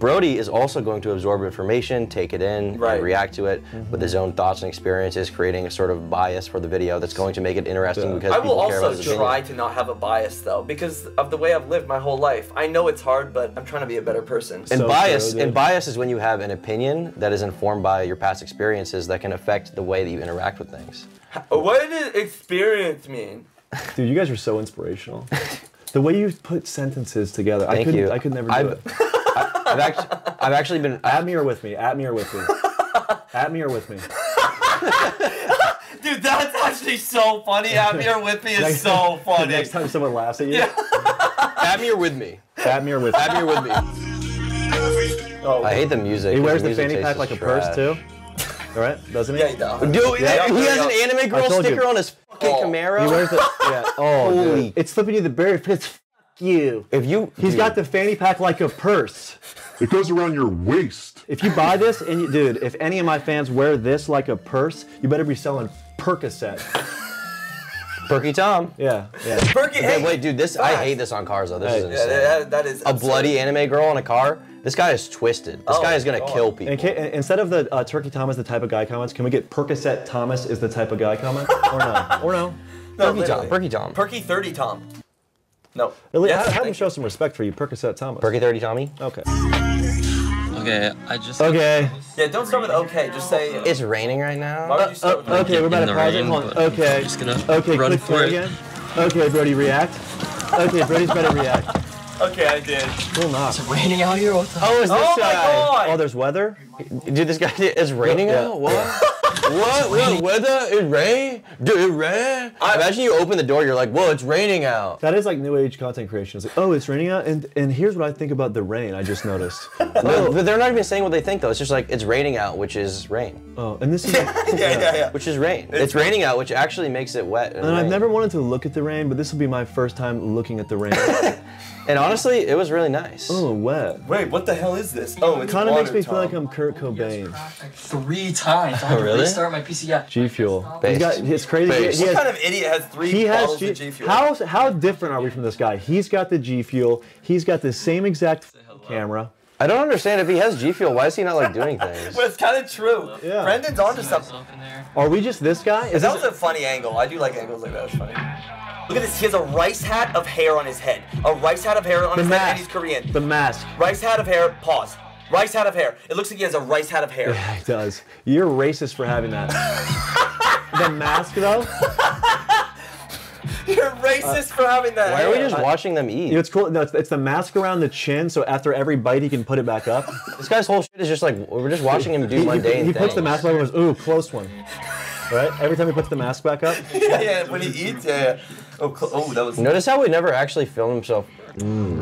Brodie is also going to absorb information, take it in, Right. and react to it mm-hmm. with his own thoughts and experiences, creating a sort of bias for the video that's going to make it interesting because I will people care about also try to not have a bias though, because of the way I've lived my whole life. I know it's hard, but I'm trying to be a better person. And bias, and bias is when you have an opinion that is informed by your past experiences that can affect the way that you interact with things. What does experience mean? Dude, you guys are so inspirational. the way you put sentences together, I could you. I could never do I've- it. I've actually, I've actually been. At me or with me. At me or with me. At me or with me. Dude, that's actually so funny. At me or with me is so funny. Next time someone laughs at you, At me or with me? at me or with me. At me or with me? Oh, I hate the music. He wears the music fanny pack like a trash. purse too. All right, doesn't he? Yeah, he does. Dude, Yeah. he has an anime girl told you. sticker on his fucking Oh. Camaro. He wears the yeah. Oh, Holy- dude. it's flipping you the berry. It's f- you. If you, He's dude, got the fanny pack like a purse. It goes around your waist. If you buy this, and you, dude, if any of my fans wear this like a purse, you better be selling Percocet. Perky Tom. Yeah, yeah. Perky. Okay, hey, wait, dude, this I hate this on cars though. This Hey. is Yeah, insane. that, that is a absurd. bloody anime girl in a car. This guy is twisted. This Oh, guy is gonna God. kill people. In instead of the uh, Turkey Thomas, the type of guy comments, can we get Percocet Thomas is the type of guy comment? Or no? Or no? No, Perky Tom. Perky Tom. Perky 30 Tom. No. At least Yes, have, have him thank show some respect for you, Percocet Thomas. Perky 30 Tommy. Okay. Okay, I just. Okay. Yeah, don't start with okay. Just say. Uh, it's raining right now. Why would you start with Uh, uh okay, we're about to the pause it. rain, Hold Okay. I'm just gonna Okay, run click for it. again. Okay, Brodie, react. Okay, Brodie's better react. Okay, I did. Cool knock. Raining out here. What the? Oh, is this Oh my guy? god! Oh, there's weather? Dude, this guy it's raining Yeah. out. What? What? What? Weather? It rain? Dude, it rain? I Imagine you open the door. You're like, whoa, it's raining out. That is like new age content creation. It's like, oh, it's raining out, and and here's what I think about the rain. I just noticed. No, oh. but they're not even saying what they think though. It's just like it's raining out, which is rain. Oh, and this is. yeah, yeah, yeah. Which is rain. It's, raining out, which actually makes it wet. And I've never wanted to look at the rain, but this will be my first time looking at the rain. And honestly, it was really nice. oh, wet. Wait, what the hell is this? Oh, it's Kind of makes water, me feel like I'm Kurt Cobain. Three times. I had oh, to really? restart my PC. Yeah. G Fuel. He's Based. got. It's crazy. He, Based. he What kind of idiot has three he has bottles G, of G Fuel? How how different are we from this guy? He's got the G Fuel. He's got the same exact camera. I don't understand if he has G Fuel. Why is he not like doing things? well, it's kind of true. Yeah. Brandon's onto something. There. Are we just this guy? Is That was a funny angle. I do like angles like that. It's funny. Look at this. He has a rice hat of hair on his head. A rice hat of hair on the his head, and mask? he's Korean. The mask. Rice hat of hair. Pause. Rice hat of hair. It looks like he has a rice hat of hair. Yeah, he does. You're racist for having that. the mask though. You're racist for having that. Why are we hair. just watching them eat? You know, it's cool. No, it's, it's the mask around the chin, so after every bite, he can put it back up. This guy's whole shit is just like we're just watching him do He, he, mundane he puts the mask back and goes, "Ooh, close one." Right? Every time he puts the mask back up. yeah, yeah. When he eats, yeah. yeah. Oh, cl- oh, that was. Notice how he never actually filmed himself. No.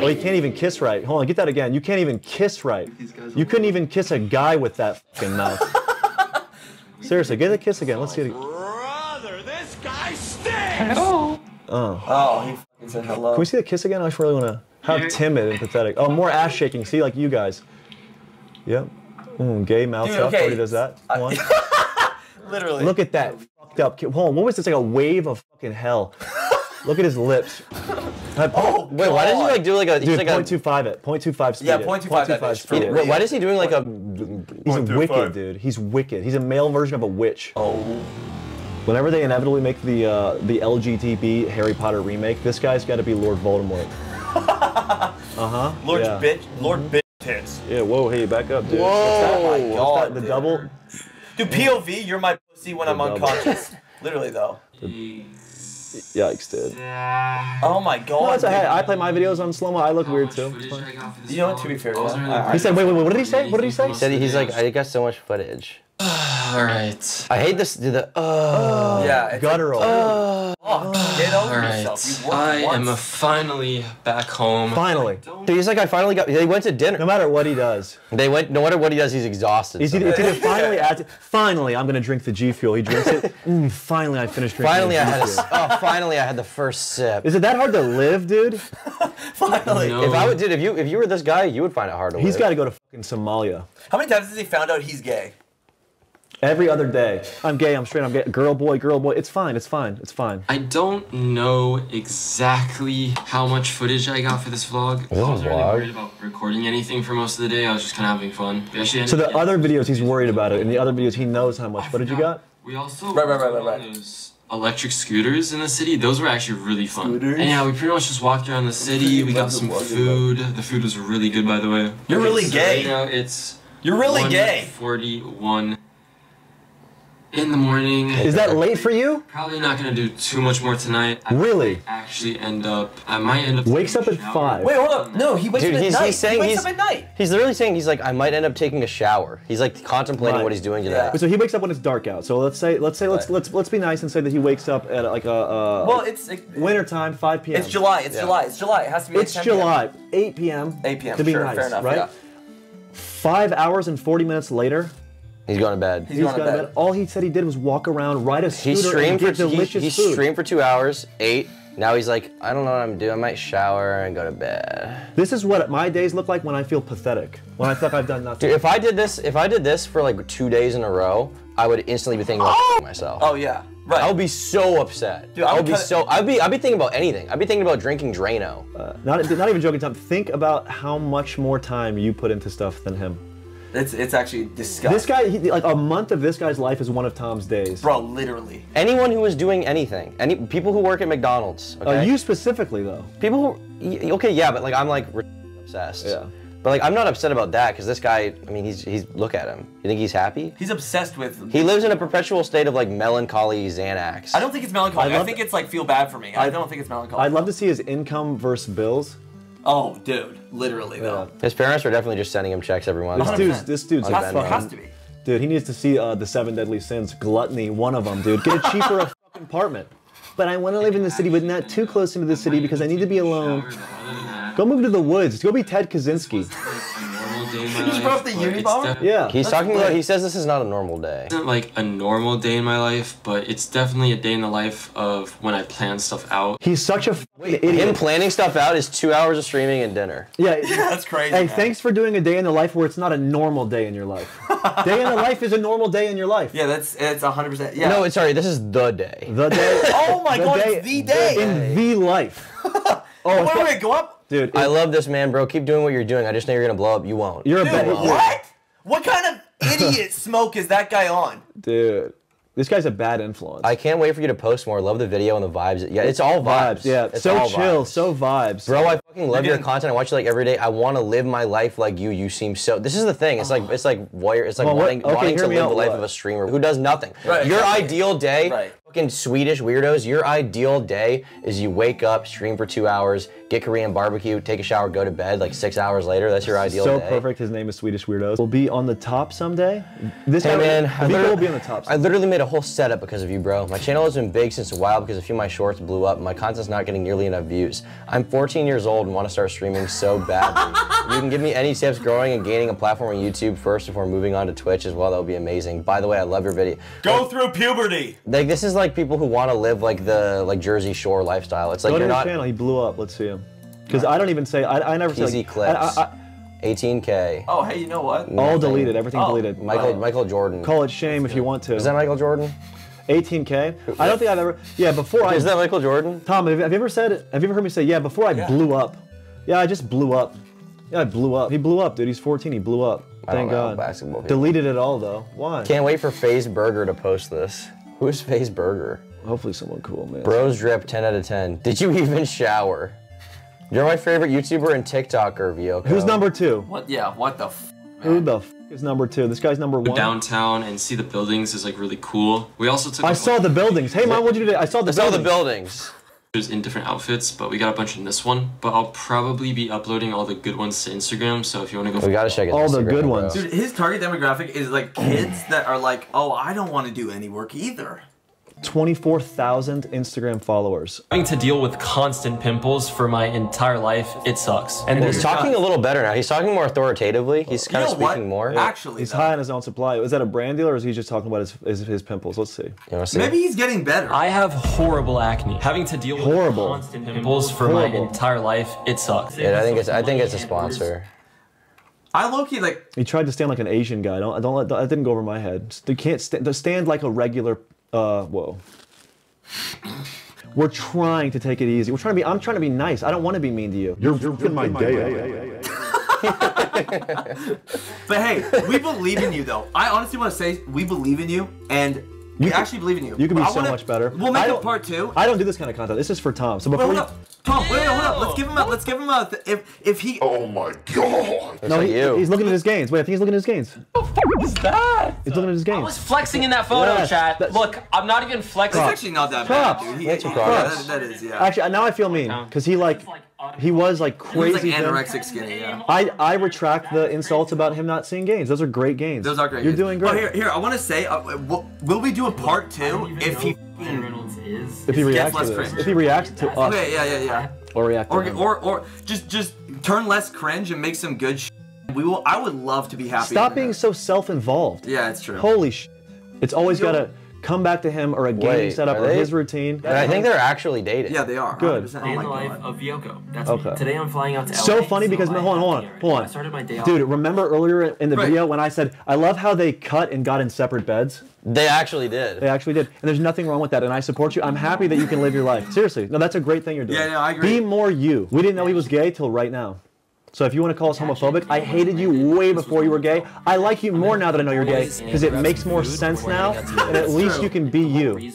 Oh, he can't even kiss right. Hold on, get that again. You can't even kiss right. You couldn't even kiss a guy with that fucking mouth. Seriously, get the kiss again. Let's see it. Again. Brother, this guy stinks. Hello. Oh, Oh, he said hello. Can we see the kiss again? I just really want to. How timid and pathetic. Oh, more ass shaking. See, like you guys. Yep. Mm, gay mouth Dude, stuff. okay. Already does that. One. Literally. Look at that fucked up. kid. Hold on. What was this? Like a wave of fucking hell. Look at his lips. Oh, Wait, why does he like do like a? He's Dude, like point a. two five it. Point two five speed. Yeah, it. 0.25 that bitch, for speed it. real. Why is he doing like a? He's a wicked dude. He's wicked. He's a male version of a witch. Oh. Whenever they inevitably make the uh, the LGTB Harry Potter remake, this guy's got to be Lord Voldemort. uh huh. Lord yeah. bitch. Lord bitch tits. Yeah. Whoa. Hey, back up, dude. Oh my What's god. that? The double. Dude, POV, you're my pussy when I'm unconscious. Literally though. Yikes, dude. Oh my No, god. it's okay. I play my videos on slow mo. I look weird too. You know what? To be fair, yeah. He said, wait, wait, wait. What did he say? What did he say? He said he's like, I got so much footage. All right. I hate this. Dude, the uh, Yeah, it's Guttural. uh, Fuck, get over All yourself. You worked I am finally back home. Finally. dude, he's like, I finally got. They went to dinner. No matter what he does, They went. No matter what he does, he's exhausted. he's either, it's either finally at, finally I'm gonna drink the G Fuel. He drinks it. Mm, finally I finished drinking. finally, the I G had a. Fuel. s- Oh, finally, I had the first sip. Is it that hard to live, dude? Finally. No. If I would, dude, if you if you were this guy, you would find it hard to He's live. He's got to go to fucking Somalia How many times has he found out he's gay? Every other day. I'm gay. I'm straight. I'm gay. Girl, boy, girl, boy. It's fine. It's fine. It's fine. I don't know exactly how much footage I got for this vlog. This I wasn't really worried about recording anything for most of the day. I was just kind of having fun. We actually ended So the other videos he's worried about it, and the other videos he knows how much footage you got. We also Right, right, right, right, right. those electric scooters in the city. Those were actually really fun. Scooters? And yeah, we pretty much just walked around the city. We got some them, love food. The food was really good, by the way. You're really so gay. Right now it's You're really gay. 41 in the morning. Is that late for you? Probably not gonna do too much more tonight. I Really? actually end up. I might end up. Wakes up at five. Wait, hold up. No, he wakes Dude, up at he's, night. he's saying he wakes he's up at night. he's literally saying he's like I might end up taking a shower. He's like contemplating Right. what he's doing today. Yeah. So he wakes up when it's dark out. So let's say, let's say, let's Right. let's let's be nice and say that he wakes up at like a uh, Well, it's it, winter time, 5 p.m. it's July. It's Yeah. July. It's July. It has to be. It's 10 p.m. July, 8 p.m. 8 p.m. To be sure, nice, fair enough. right? Yeah. Five hours and 40 minutes later, He's going to bed. He's he's going to bed. bed. All he said he did was walk around, ride a He scooter, and streamed for get he, delicious he food. streamed for two hours, eight. Now he's like, I don't know what I'm doing. I might shower and go to bed. This is what my days look like when I feel pathetic. When I feel like I've done nothing. Dude, if I did this, if I did this for like two days in a row, I would instantly be thinking about myself. Oh yeah. Right. I would be so upset. Dude, I I would would be so. I'd be. I'd be thinking about anything. I'd be thinking about drinking Drano. Uh, not, not even joking, Tom. Think about how much more time you put into stuff than him. It's it's actually disgusting. This guy, he, like a month of this guy's life is one of Tom's days. bro, literally. Anyone who is doing anything, any people who work at McDonald's. Uh, you specifically, though. people who. Okay, yeah, but like I'm like obsessed. Yeah. But like I'm not upset about that because this guy. I mean, he's he's look at him. You think he's happy? He's obsessed with. He lives in a perpetual state of like melancholy Xanax. I don't think it's melancholy. I I, think it's like feel bad for me. I, don't think it's melancholy. I'd love to see his income versus bills. Oh, dude, literally though. His parents are definitely just sending him checks every month. This dude's, this dude's On a Venmo. fucking, Has to be. Dude, he needs to see uh, the seven deadly sins. Gluttony, one of them, dude. Get a cheaper apartment. But I want to live in the city, but not too close into the city because I need to be alone. Go move to the woods. Go be Ted Kaczynski. Normal day in my You just brought the but Unabomber? def- Yeah. He's talking about. He says this is not a normal day. It's not like a normal day in my life, but it's definitely a day in the life of when I plan stuff out. He's such a fucking Him planning stuff out is two hours of streaming and dinner. Yeah. That's crazy. Hey, man. thanks for doing a day in the life where it's not a normal day in your life. day in the life is a normal day in your life. Yeah, that's it's hundred percent. Yeah. No, it's sorry. This is the day. The day. Oh my the god, day it's the day. in the life. Oh, wait, wait, wait, go up. Dude, I love this man, bro. Keep doing what you're doing. I just know you're gonna blow up. You won't. you're a bad what? What kind of idiot smoke is that guy on? dude. This guy's a bad influence. I can't wait for you to post more. Love the video and the vibes. Yeah, it's all vibes. vibes, yeah. It's so all chill, vibes. so vibes. Bro, I fucking love your content. I watch you like every day. I want to live my life like you. You seem so. This is the thing. It's like it's like warrior. It's like Well, wanting, okay, wanting to live out, the life what? of a streamer who does nothing. Right, Your exactly. ideal day, Right. fucking Swedish weirdos. Your ideal day is you wake up, stream for two hours, get Korean barbecue, take a shower, go to bed. Like six hours later, that's your ideal so day. perfect. His name is Swedish Weirdos. We'll be on the top someday. This Hey man, I will be on the top. I literally made a whole setup because of you, bro. My channel has been big since a while because a few of my shorts blew up. My content's not getting nearly enough views. I'm 14 years old and want to start streaming so badly. You can give me any tips growing and gaining a platform on YouTube first before moving on to Twitch as well. That would be amazing. By the way, I love your video. Go through puberty. Like this is like people who want to live like the like Jersey Shore lifestyle. It's like Go to you're his not channel. He blew up. Let's see him. Because I don't even say. I, I never say. easy Like, clips. I, I, 18k. Oh, hey, you know what? all Nothing. deleted. Everything Oh. deleted. Michael oh. Michael Jordan. Call it shame if you want to. Is that Michael Jordan? 18k? I don't think I've ever. Yeah, before I. Is that Michael Jordan? Tom, have, have you ever said? Have you ever heard me say? Yeah, before I Yeah. blew up. Yeah, I just blew up. Yeah, I blew up. He blew up, dude. He's 14. He blew up. I don't Thank know God. basketball people. Deleted it all though. Why? Can't wait for FaZe Burger to post this. Who's FaZe Burger? Hopefully someone cool, man. Bros drip 10 out of 10. Did you even shower? You're my favorite YouTuber and TikToker, Vyoko. Who's number two? What? Yeah. What the? F- Who the f- is number two? This guy's number one. downtown and see the buildings is like really cool. We also took I a saw the buildings. Hey, mom, what'd you do? today? I saw the I saw the buildings. buildings. pictures in different outfits, but we got a bunch in this one. But I'll probably be uploading all the good ones to Instagram. So if you want to go, We gotta check his All the good ones. Dude, his target demographic is like kids that are like, oh, I don't want to do any work either. 24,000 Instagram followers. having to deal with constant pimples for my entire life, it sucks. And He's this talking a little better now. He's talking more authoritatively. He's kind of know what? speaking more. Actually, He's though, high on his own supply. Is that a brand deal or is he just talking about his, his, his pimples? Let's see. You see? maybe he's getting better. I have horrible acne. Having to deal with Horrible. constant pimples for Horrible. my entire life, it sucks. Yeah, I think it's I think it's a sponsor. I low key like He tried to stand like an Asian guy. Don't, don't let, that didn't go over my head. You can't stand, stand like a regular, uh, whoa. We're trying to take it easy. We're trying to be, I'm trying to be nice. I don't want to be mean to you. You're, you're in my day. But hey, we believe in you though. I honestly want to say we believe in you and we You can- actually believe in you. You can be I so wanna- much better. We'll make I a don't- part two. I don't do this kind of content. This is for Tom. So before hold you, up. Tom, wait, wait, hold up. Let's give him a, let's give him a, if, if he, Oh my god. No, he- you. he's looking at his gains. Wait, I think he's looking at his gains. What's that? He's looking at his gains. I was flexing in that photo Yes, chat. that's- Look, I'm not even flexing. it's actually not that Props. bad, dude. He, That's he- a yeah, progress. that, that is, yeah. Actually, now I feel mean because he like, he was like crazy. He was like crazy. thin. anorexic skinny, yeah. I, I retract the insults about him not seeing gains. Those are great gains. Those are great. You're games. doing great. Oh, here, here. I want to say, uh, will, will we do a part two if he? If he reacts less to this, cringe. if he reacts to us Okay, yeah, yeah, yeah. or react to Or, or, or just, just turn less cringe and make some good. Sh- we will. I would love to be happy. Stop being that. so self-involved. Yeah, it's true. Holy sh! It's always Yo. gotta come back to him or a game Wait, setup are or they? his routine. And I think they're actually dating. Yeah, they are. Good. 100%. Day Oh in my the life god. of Vyoko. That's Okay. me. Today I'm flying out to LA. So funny because so no, I hold on, hold on, dinner. hold I started my day off. Dude, remember earlier in the Right. video when I said I love how they cut and got in separate beds? They actually did. They actually did, and there's nothing wrong with that. And I support you. I'm happy that you can live your life. Seriously, no, that's a great thing you're doing. Yeah, yeah, I agree. Be more you. We didn't know he was gay till right now. So if you want to call us homophobic, I hated you way before you were gay. I like you more now that I know you're gay because it makes more sense now, and at least you can be you.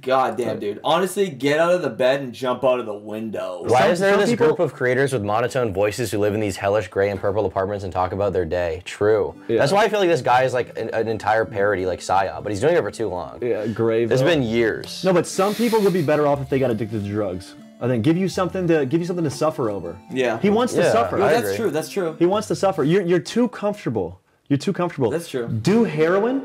God damn, dude. Honestly, get out of the bed and jump out of the window. Why is there this people- group of creators with monotone voices who live in these hellish gray and purple apartments and talk about their day? True. Yeah. That's why I feel like this guy is like an, an entire parody, like Saya, but he's doing it for too long. Yeah, grave. It's been years. No, but some people would be better off if they got addicted to drugs. I think give you something to give you something to suffer over. Yeah. He wants to Yeah, suffer. I that's agree. true. That's true. He wants to suffer. You're you're too comfortable. You're too comfortable. That's true. Do heroin,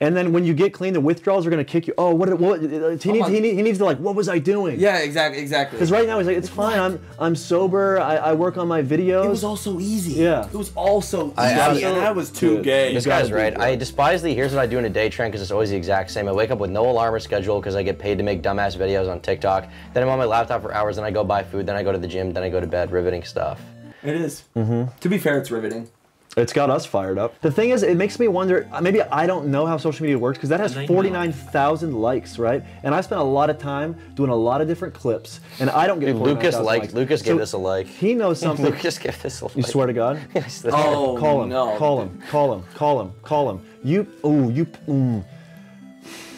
and then when you get clean, the withdrawals are gonna kick you. Oh, what? What? He needs. He, need, he needs to like. What was I doing? Yeah, exactly, exactly. Because right now he's like, it's fine. I'm I'm sober. I, I work on my videos. it was all so easy. Yeah. It was all so easy, I absolutely- and that was too Dude, gay. This guy's right. good. I despise the here's what I do in a day trend because it's always the exact same. I wake up with no alarm or schedule because I get paid to make dumbass videos on TikTok. Then I'm on my laptop for hours. Then I go buy food. Then I go to the gym. Then I go to bed. Riveting stuff. It is. Mm-hmm. To be fair, it's riveting. It's got us fired up. The thing is, it makes me wonder. uh, Maybe I don't know how social media works because that has 49,000 likes, right? And I spent a lot of time doing a lot of different clips, and I don't get Dude, Lucas 49,000 likes. Lucas gave So this a like. He knows something. Lucas gave this a like. You swear to God? Yes, Oh, call him. no. Call him. Call him. Call him. Call him. You. Oh, you. Mm.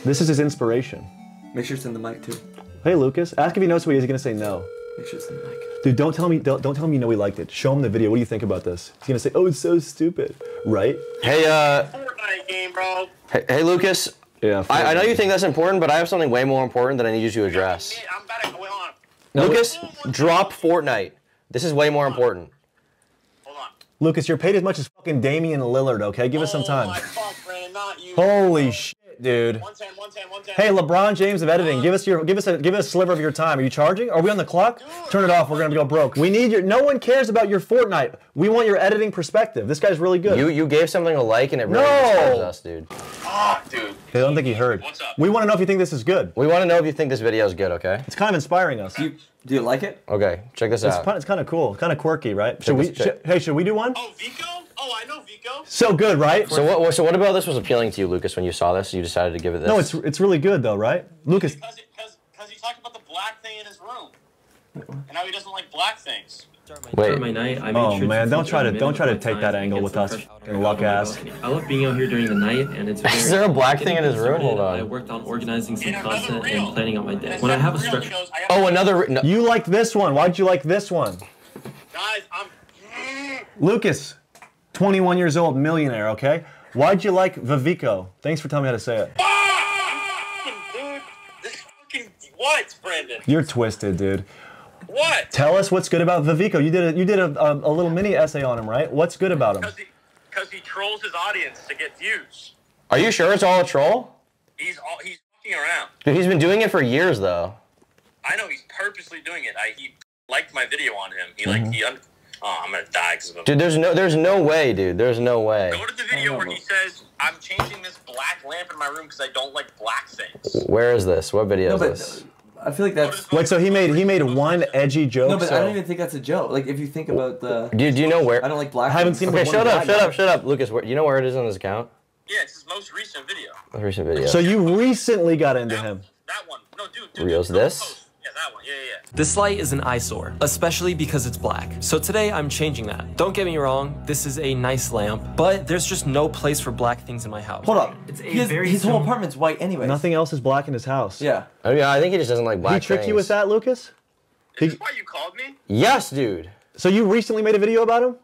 This is his inspiration. Make sure it's in the mic too. Hey, Lucas. Ask if he knows who he is. He's gonna say no. Make sure it's in the mic. Dude, don't tell me. Don't, don't tell me you know he liked it. Show him the video. What do you think about this? He's gonna say, "Oh, it's so stupid," right? Hey, uh, Fortnite game, bro. hey, hey, Lucas. Yeah. I, I know you think that's important, but I have something way more important that I need you to address. I'm about to go on. Lucas, drop Fortnite. This is way more important. Hold on. Lucas, you're paid as much as fucking Damian Lillard. Okay, give us some Oh time. my fuck, Brandon, not you. Holy shit, dude. 110, 110, 110. Hey, LeBron James of editing, give us your, give us a, give us a sliver of your time. Are you charging? Are we on the clock? Turn it off. We're gonna go broke. We need your. No one cares about your Fortnite. We want your editing perspective. This guy's really good. You you gave something a like and it really No! disturbs us, dude. Ah, dude. I don't think he heard. What's up? We want to know if you think this is good. We want to know if you think this video is good, okay? It's kind of inspiring us. You, do you like it? Okay, check this It's, out. fun- it's kind of cool, kind of quirky, right? Should we? this- check- should- hey, should we do one? Oh, Vico? Oh, I know Vico. So good, right? So what so what about this was appealing to you, Lucas, when you saw this? You decided to give it this. No, it's it's really good though, right? Lucas, Because because he talked about the black thing in his room. And how he doesn't like black things. Wait. I Oh, sure man, don't try to- don't try to take that angle with us, fresh fucking air luck out of my ass. I love being out here during the night, and it's. Is there a black thing in his room? Hold started, I worked on organizing some content and planning out my day. When I have a second reel stretch. shows I have- Oh, another. No, you like this one. Why'd you like this one? Guys, I'm. Lucas, 21 years old, millionaire, okay? Why'd you like Vivico? Thanks for telling me how to say it. Dude, this fucking what, Brandon? You're twisted, dude. What? Tell us what's good about Vivico. You did a, you did a, a, a little mini essay on him, right? What's good about him? Because he trolls his audience to get views. Are you sure it's all a troll? He's all he's fucking around. Dude, he's been doing it for years though. I know he's purposely doing it. I he liked my video on him. He like Mhm. he. Un- oh, I'm gonna die because of him. Dude, there's no there's no way, dude. There's no way. Go to the video where he says, "I'm changing this black lamp in my room because I don't like black things." Where is this? What video No, is but this? I feel like that's. Wait, so he made he made one edgy joke. No, but so I don't even think that's a joke. Like if you think about the. Do, do you know where? I don't like black. I haven't seen Okay, with shut one up, shut now. up, shut up, Lucas. Where, you know where it is on his account? Yeah, it's his most recent video. A recent video. So you recently got into him. That one. No, dude. dude Reels this? yeah, that one. Yeah, yeah, yeah. This light is an eyesore, especially because it's black. So today I'm changing that. Don't get me wrong, this is a nice lamp, but there's just no place for black things in my house. Hold up. It's a His, very his whole apartment's white anyway. Nothing else is black in his house. Yeah. Oh yeah, I think he just doesn't like black he tricked you with that, Lucas? Is He, Why you called me Yes, dude. so you recently made a video about him?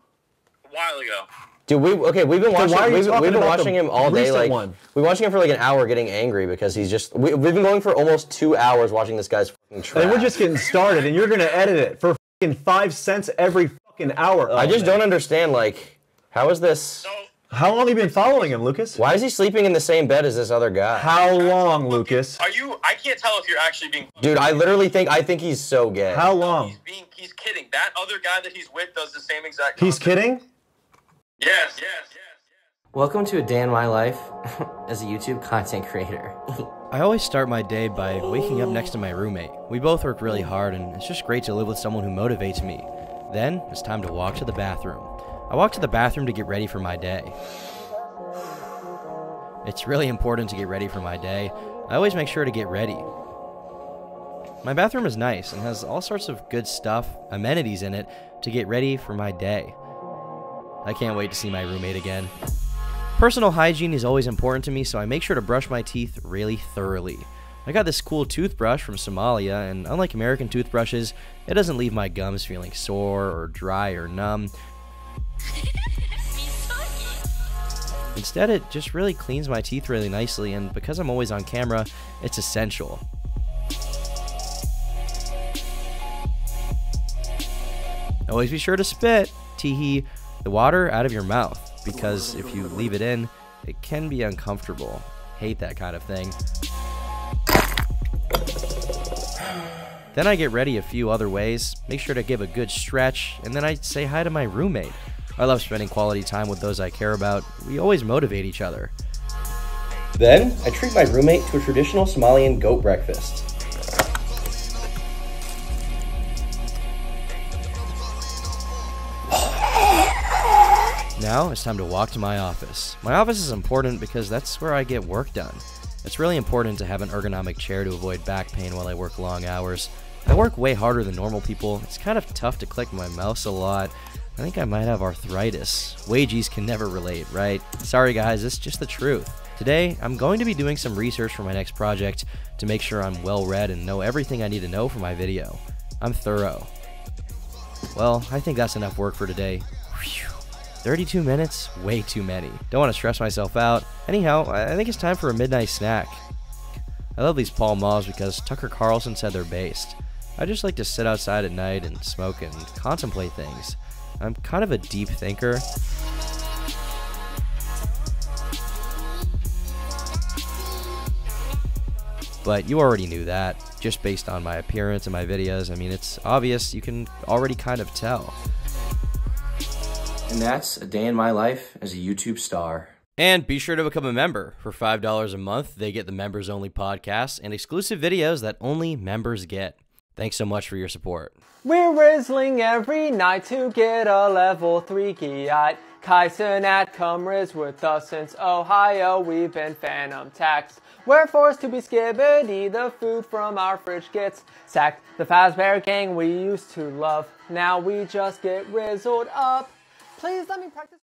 a while ago? Dude, we okay. We've been So watching. why are you we've, we've been about watching him all day. Like one? we watching him for like an hour, getting angry because he's just. We, we've been going for almost two hours watching this guy's fucking trash. And we're just getting started, and you're gonna edit it for fucking five cents every fucking hour. I Oh, just man. don't understand. Like, how is this? How long have you been following him, Lucas? Why is he sleeping in the same bed as this other guy? How long, Lucas? Are you? I can't tell if you're actually being. Dude, I literally think I think he's so gay. How long? He's Being, he's kidding. That other guy that he's with does the same exact. He's kidding? Yes, yes, yes. Welcome to a day in my life as a YouTube content creator. I always start my day by waking up next to my roommate. We both work really hard, and it's just great to live with someone who motivates me. Then it's time to walk to the bathroom. I walk to the bathroom to get ready for my day. It's really important to get ready for my day. I always make sure to get ready. My bathroom is nice and has all sorts of good stuff, amenities in it, to get ready for my day. I can't wait to see my roommate again. Personal hygiene is always important to me, so I make sure to brush my teeth really thoroughly. I got this cool toothbrush from Somalia, and unlike American toothbrushes, it doesn't leave my gums feeling sore or dry or numb. Instead, it just really cleans my teeth really nicely, and because I'm always on camera, it's essential. Always be sure to spit, teehee, the water out of your mouth, because if you leave it in, it can be uncomfortable. Hate that kind of thing. Then I get ready a few other ways, make sure to give a good stretch, and then I say hi to my roommate. I love spending quality time with those I care about. We always motivate each other. Then I treat my roommate to a traditional Somalian goat breakfast. Now it's time to walk to my office. My office is important because that's where I get work done. It's really important to have an ergonomic chair to avoid back pain while I work long hours. I work way harder than normal people. It's kind of tough to click my mouse a lot. I think I might have arthritis. Wages can never relate, right? Sorry guys, it's just the truth. Today, I'm going to be doing some research for my next project to make sure I'm well read and know everything I need to know for my video. I'm thorough. Well, I think that's enough work for today. Phew. 32 minutes? Way too many. Don't want to stress myself out. Anyhow, I think it's time for a midnight snack. I love these Pall Malls because Tucker Carlson said they're based. I just like to sit outside at night and smoke and contemplate things. I'm kind of a deep thinker. But you already knew that, just based on my appearance and my videos. I mean, it's obvious, you can already kind of tell. And that's a day in my life as a YouTube star. And be sure to become a member. For $5 a month, they get the members only podcasts and exclusive videos that only members get. Thanks so much for your support. We're whistling every night to get a level 3 gyatt. Kyson at Cumriz with us since Ohio. We've been phantom taxed. We're forced to be skibidi. The food from our fridge gets sacked. The Fazbear gang we used to love. Now we just get rizzled up. Please let me practice.